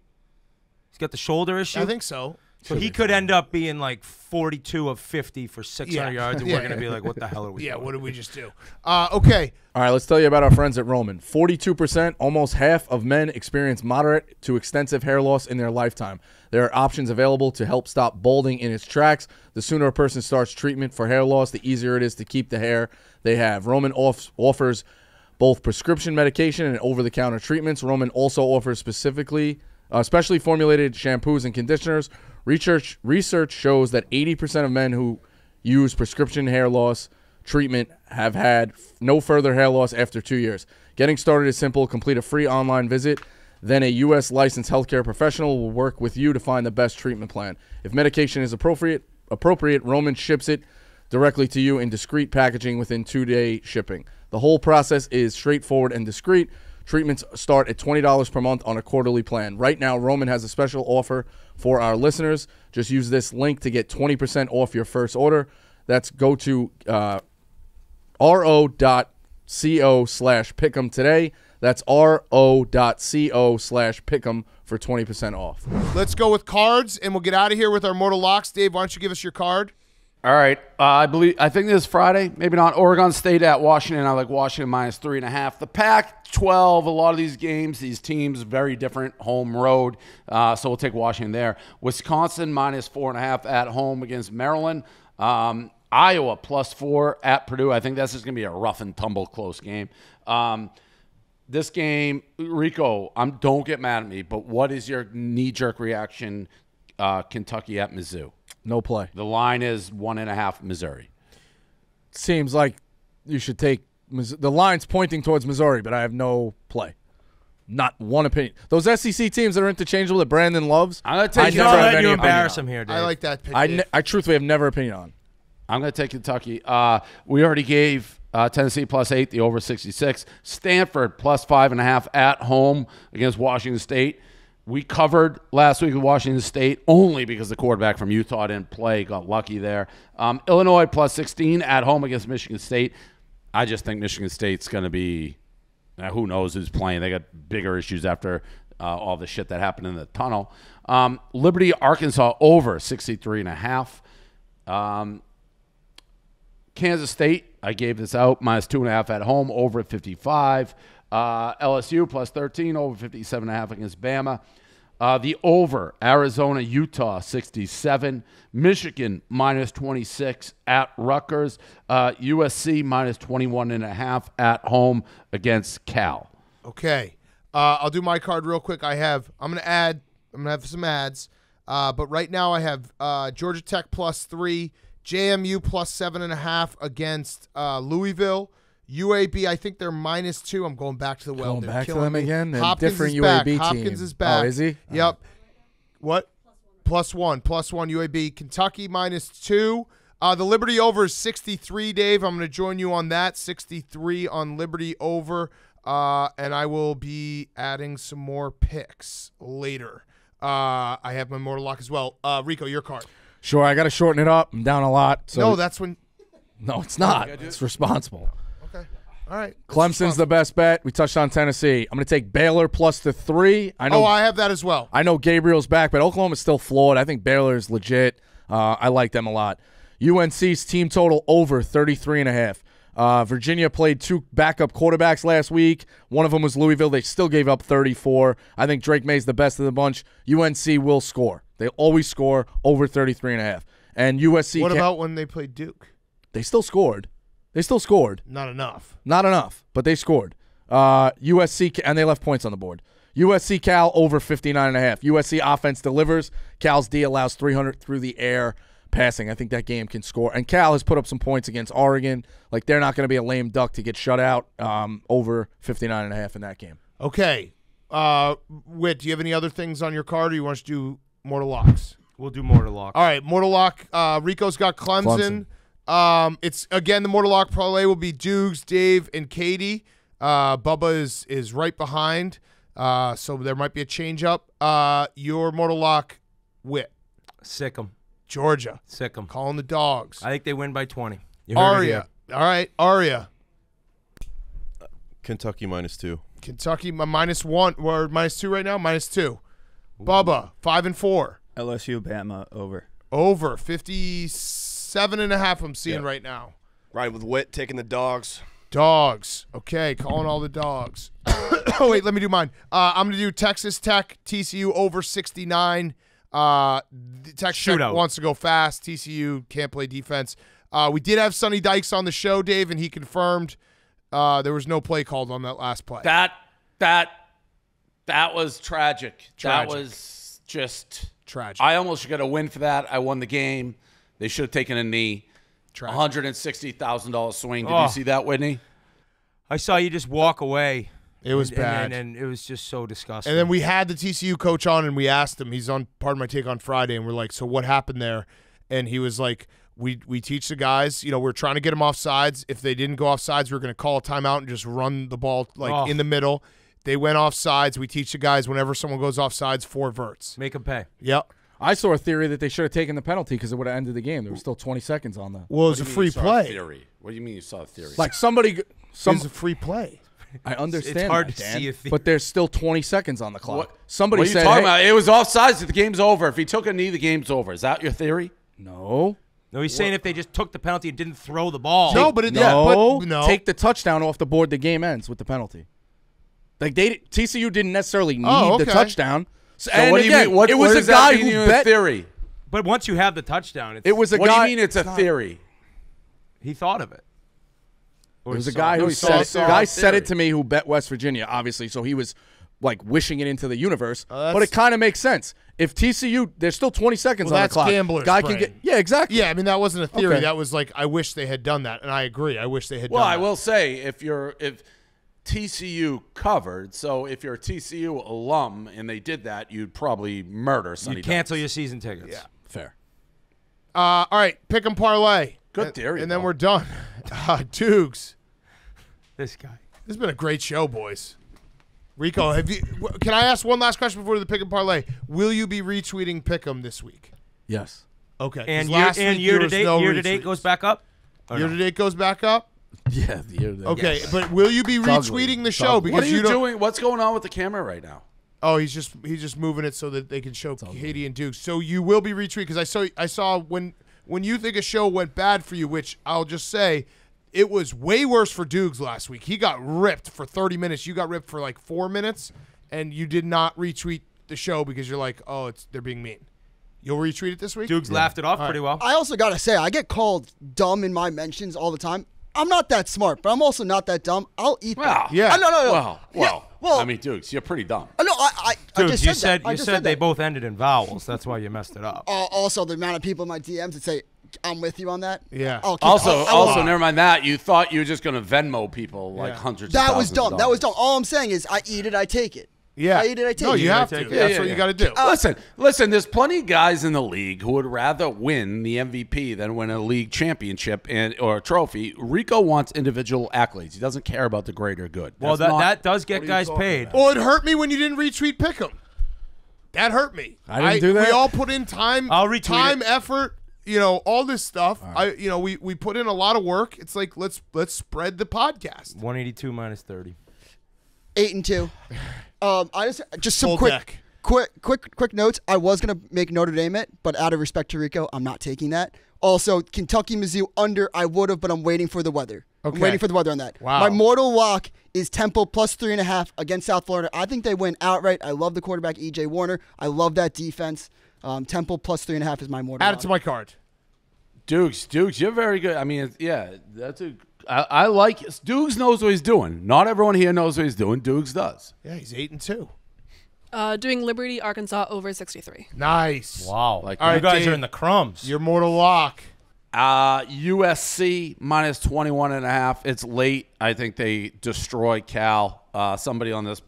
He's got the shoulder issue. I think so. so. He could end up being like 42 of 50 for 600 Yeah. yards, and [laughs] Yeah. we're gonna be like, "What the hell are we?" [laughs] Yeah, doing? what did we just do? Uh, okay, All right, let's tell you about our friends at Roman. 42%, almost half of men experience moderate to extensive hair loss in their lifetime. There are options available to help stop balding in its tracks. The sooner a person starts treatment for hair loss, the easier it is to keep the hair they have. Roman off- offers both prescription medication and over-the-counter treatments. Roman also offers specifically uh, specially formulated shampoos and conditioners. Research research shows that 80% of men who use prescription hair loss treatment have had no further hair loss after two years. Getting started is simple. Complete a free online visit. Then a U.S. licensed healthcare professional will work with you to find the best treatment plan. If medication is appropriate, appropriate, Roman ships it directly to you in discreet packaging within two-day shipping. The whole process is straightforward and discreet. Treatments start at $20 per month on a quarterly plan. Right now, Roman has a special offer for our listeners. Just use this link to get 20% off your first order. That's go to uh, ro.co slash pick'em today. That's ro.co slash pick'em for 20% off. let's go with cards, and we'll get out of here with our mortal locks. Dave, why don't you give us your card? All right. Uh, I believe. I think this is Friday. Maybe not. Oregon State at Washington. I like Washington minus three and a half. The Pac-12. A lot of these games, these teams, very different. Home road. Uh, so we'll take Washington there. Wisconsin minus four and a half at home against Maryland. Um, Iowa plus four at Purdue. I think that's just gonna be a rough and tumble close game. Um, this game, Rico, I'm don't get mad at me, but what is your knee jerk reaction? Uh, Kentucky at Mizzou. No play. The line is one and a half Missouri. Seems like you should take the line's pointing towards Missouri, but I have no play. Not one opinion. Those SEC teams that are interchangeable that Brandon loves. I'm gonna take I you- never Don't Don't have let any you opinion embarrass on. him here, Dave. I like that pick. I, ne- I truthfully have never opinion on. I'm going to take Kentucky. Uh, we already gave uh, Tennessee plus eight, the over 66. Stanford plus five and a half at home against Washington State. We covered last week with Washington State only because the quarterback from Utah didn't play, got lucky there. Um, Illinois plus 16 at home against Michigan State. I just think Michigan State's going to be, who knows who's playing. They got bigger issues after uh, all the shit that happened in the tunnel. Um, Liberty, Arkansas over 63 and a half. Um, Kansas State, I gave this out, minus two and a half at home, over at 55. Uh, LSU plus 13, over 57 and a half against Bama. Uh, the over, Arizona, Utah, 67. Michigan, minus 26 at Rutgers. Uh, USC, minus 21 and a half at home against Cal. Okay. Uh, I'll do my card real quick. I have. I'm gonna add. I'm gonna have some ads. Uh, but right now I have uh, Georgia Tech plus three, JMU plus seven and a half against uh, Louisville. UAB, I think they're minus two. I'm going back to the well. Going They're back to them me. again? A Hopkins different is back. UAB Hopkins is back. Oh, is he? Yep. What? Plus one. Plus one UAB. Kentucky minus two. Uh, the Liberty over is 63, Dave. I'm going to join you on that. 63 on Liberty over. Uh, and I will be adding some more picks later. Uh, I have my Mortal Lock as well. Uh, Rico, your card. Sure, I got to shorten it up. I'm down a lot. So no, that's when. no, it's not. It's responsible. All right. Clemson's the best bet. We touched on Tennessee. I'm going to take Baylor plus the three. I know. Oh, I have that as well. I know Gabriel's back, but Oklahoma's still flawed. I think Baylor's legit. Uh, I like them a lot. UNC's team total over 33 and a half. Uh, Virginia played two backup quarterbacks last week. One of them was Louisville. They still gave up 34. I think Drake Maye's the best of the bunch. UNC will score. They always score over 33 and a half. And USC What about when they played Duke? they still scored. They still scored. Not enough. Not enough, but they scored. Uh, USC and they left points on the board. USC Cal over 59 and a half. USC offense delivers. Cal's D allows 300 through the air passing. I think that game can score. And Cal has put up some points against Oregon. Like they're not going to be a lame duck to get shut out. Um, over 59 and a half in that game. Okay. Uh, Whit, do you have any other things on your card, or you want to do Mortal Locks? We'll do Mortal to lock. All right, Mortal Lock. Uh, Rico's got Clemson. Um, it's again the Mortal Lock parlay will be Dukes, Dave, and Katie. Uh, Bubba is is right behind. Uh, so there might be a change up. Uh, your Mortal Lock, Whit, Sick 'em. Georgia, Sick 'em. calling the dogs. I think they win by 20. You heard it. Aria. All right, Aria. Kentucky minus two. Kentucky mi- minus one or minus two right now. Minus two. Bubba five and four. LSU Bama over. Over 57 and a half I'm seeing Yeah. right now. Riding with Whit, taking the dogs. Dogs. Okay, calling all the dogs. oh, [coughs] [coughs] wait, let me do mine. Uh, I'm going to do Texas Tech, TCU over 69. Uh, the Texas Tech Shootout. wants to go fast. TCU can't play defense. Uh, we did have Sonny Dykes on the show, Dave, and he confirmed uh, there was no play called on that last play. That that that was tragic. Tragic. That was just Tragic. I almost got a win for that. I won the game. They should have taken a knee. Tragic. hundred and sixty thousand dollars swing. Did Oh. you see that, Whitney? I saw you just walk away. It was and, bad. And, and, it was just so disgusting. And then we had the TCU coach on, and we asked him. He's on part of my take on Friday, and we're like, "So what happened there?" And he was like, "We we teach the guys. You know, we're trying to get them off sides. If they didn't go off sides, we are going to call a timeout and just run the ball like Oh. in the middle. They went off sides. We teach the guys whenever someone goes off sides, four verts. Make them pay. Yep. I saw a theory that they should have taken the penalty because it would have ended the game. There was still 20 seconds on that. Well, it was a What do you mean free you saw play. Theory. What do you mean you saw a theory? Like somebody, g- It some was a free play. I understand. It's hard that, to Dan, see a theory. but there's still 20 seconds on the clock. what? Somebody what are you said, talking hey- about? It was offsides. The game's over. If he took a knee, the game's over. Is that your theory? No, No, he's saying if they just took the penalty and didn't throw the ball. No, but it, No, yeah, but no. take the touchdown off the board. The game ends with the penalty. Like they TCU didn't necessarily oh, need Oh, the touchdown. So, So and what do you again, mean? What, it was does a guy who in bet. theory. but once you have the touchdown, it's, It was a What guy. do you mean it's a theory? he thought of it. Or It was a guy it. who he saw said it, saw guy it said it to me who bet West Virginia, obviously. So he was like wishing it into the universe. Uh, but it kind of makes sense. If TCU, there's still 20 seconds Well, on that's the clock. gambler's guy can get yeah, exactly. Yeah, I mean that wasn't a theory. Okay. That was like I wish they had done that, and I agree. I wish they had Well, done I that. will say if you're if TCU covered, so if you're a TCU alum and they did that, you'd probably murder Sonny You cancel Dykes. your season tickets. Yeah. Fair. Uh, all right, pick 'em parlay. Good and, theory, And then we're done. [laughs] Uh, Dukes, This guy. this has been a great show, boys. Rico, have you? Can I ask one last question before the pick 'em parlay? Will you be retweeting pick 'em this week? Yes. Okay. And year, last and week year to date, no year to date goes back up. Year no? to date goes back up. [laughs] Yeah. The, Okay, but will you be ugly. retweeting the It's show ugly. because What are you, don't? doing? What's going on with the camera right now? Oh, he's just he's just moving it so that they can show Katie and Duke. So you will be retweeting because I saw I saw when when you think a show went bad for you, which I'll just say it was way worse for Dukes last week. He got ripped for 30 minutes. You got ripped for like four minutes, and you did not retweet the show because you're like, oh, it's they're being mean. You'll retweet it this week. Dukes laughed it off pretty well. I also gotta say, I get called dumb in my mentions all the time. I'm not that smart, but I'm also not that dumb. I'll eat Well, that. yeah. Uh, no, no, no. Well, Yeah, well, well. I mean, Dukes, you're pretty dumb. uh, no, I, I, I Dude, just you said, said that. You just said they that. both ended in vowels. That's why you messed it up. [laughs] Uh, also, the amount of people in my DMs that say I'm with you on that. Yeah. I'll keep- Also, I'll- I will- also, never mind that. You thought you were just going to Venmo people like Yeah. hundreds. that of was thousands of dumb. That was dumb. All I'm saying is, I eat it, I take it. Yeah. I eat it, I take no, it. you have to. That's Yeah, what yeah, you got to do. Uh, listen, listen. There's plenty of guys in the league who would rather win the MVP than win a league championship and or a trophy. Rico wants individual accolades. He doesn't care about the greater good. well, that not- that does get guys paid. about? Well, it hurt me when you didn't retweet Pick'em. That hurt me. I didn't do that? We all put in time, I'll retweet time, it. effort. You know, all this stuff. I, you know, we we put in a lot of work. It's like let's let's spread the podcast. 182 minus 30. Eight and two. Um, I just just some Full quick, deck. quick, quick, quick notes. I was gonna make Notre Dame it, but out of respect to Rico, I'm not taking that. Also, Kentucky Mizzou under. I would have, but I'm waiting for the weather. Okay. I'm waiting for the weather on that. Wow. My mortal lock is Temple plus three and a half against South Florida. I think they win outright. I love the quarterback EJ Warner. I love that defense. Um, Temple plus three and a half is my mortal. Add lock. it to my card. Dukes, Dukes, you're very good. I mean, yeah, that's a. I, I like Dukes knows what he's doing. Not everyone here knows what he's doing. Dukes does. Yeah, he's eight and two. Uh, doing Liberty, Arkansas over 63. Nice. Wow. Like you that. guys Dave. are in the crumbs. Your mortal lock. Uh, USC minus 21 and a half. It's late. I think they destroy Cal. Uh, somebody on this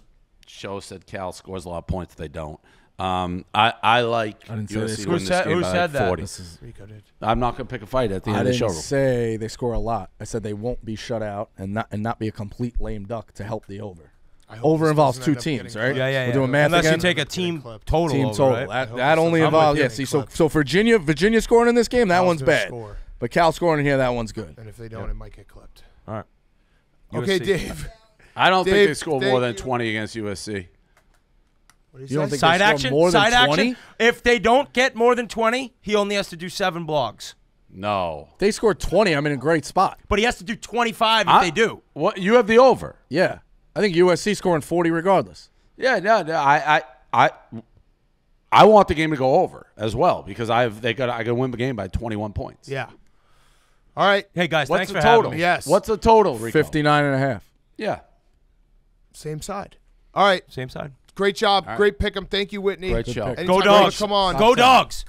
show said Cal scores a lot of points. They don't. Um, I, I like didn't say they USC to scored. win Who this said- game who by said like that? 40. This is Rico did. I'm not going to pick a fight at the I end of the didn't show. say they score a lot. I said they won't be shut out and not and not be a complete lame duck to help the over. hope Over this involves doesn't two end up teams, right? yeah, yeah, yeah. We're doing math Unless again. you take a Getting team total. team over, total. right? That, hope that this only doesn't- I'm involves with yeah. See, so Clipped. so Virginia Virginia scoring in this game. That Cal's one's gonna bad. score. But Cal scoring in here. That one's good. And if they don't, it might get clipped. All right. Okay, USC. Dave. I don't Dave, think they score more than thank you. 20 against USC. What did You don't say? think they Side score action. more than 20? action. If they don't get more than 20, he only has to do seven blogs. No. They score 20. I'm in a great spot. But he has to do 25 if they do. What you have the over? Yeah. I think USC scoring 40 regardless. Yeah, no, no I, I, I, I want the game to go over as well because I've they got I got to win the game by 21 points. Yeah. All right. Hey guys, What's thanks the for total? having me. Yes. What's the total? Rico? 59 and a half. Yeah. Same side. All right. Same side. Great job. Great pick 'em. Thank you, Whitney. Great show. pick. Anytime Go dogs. Come on. Go dogs.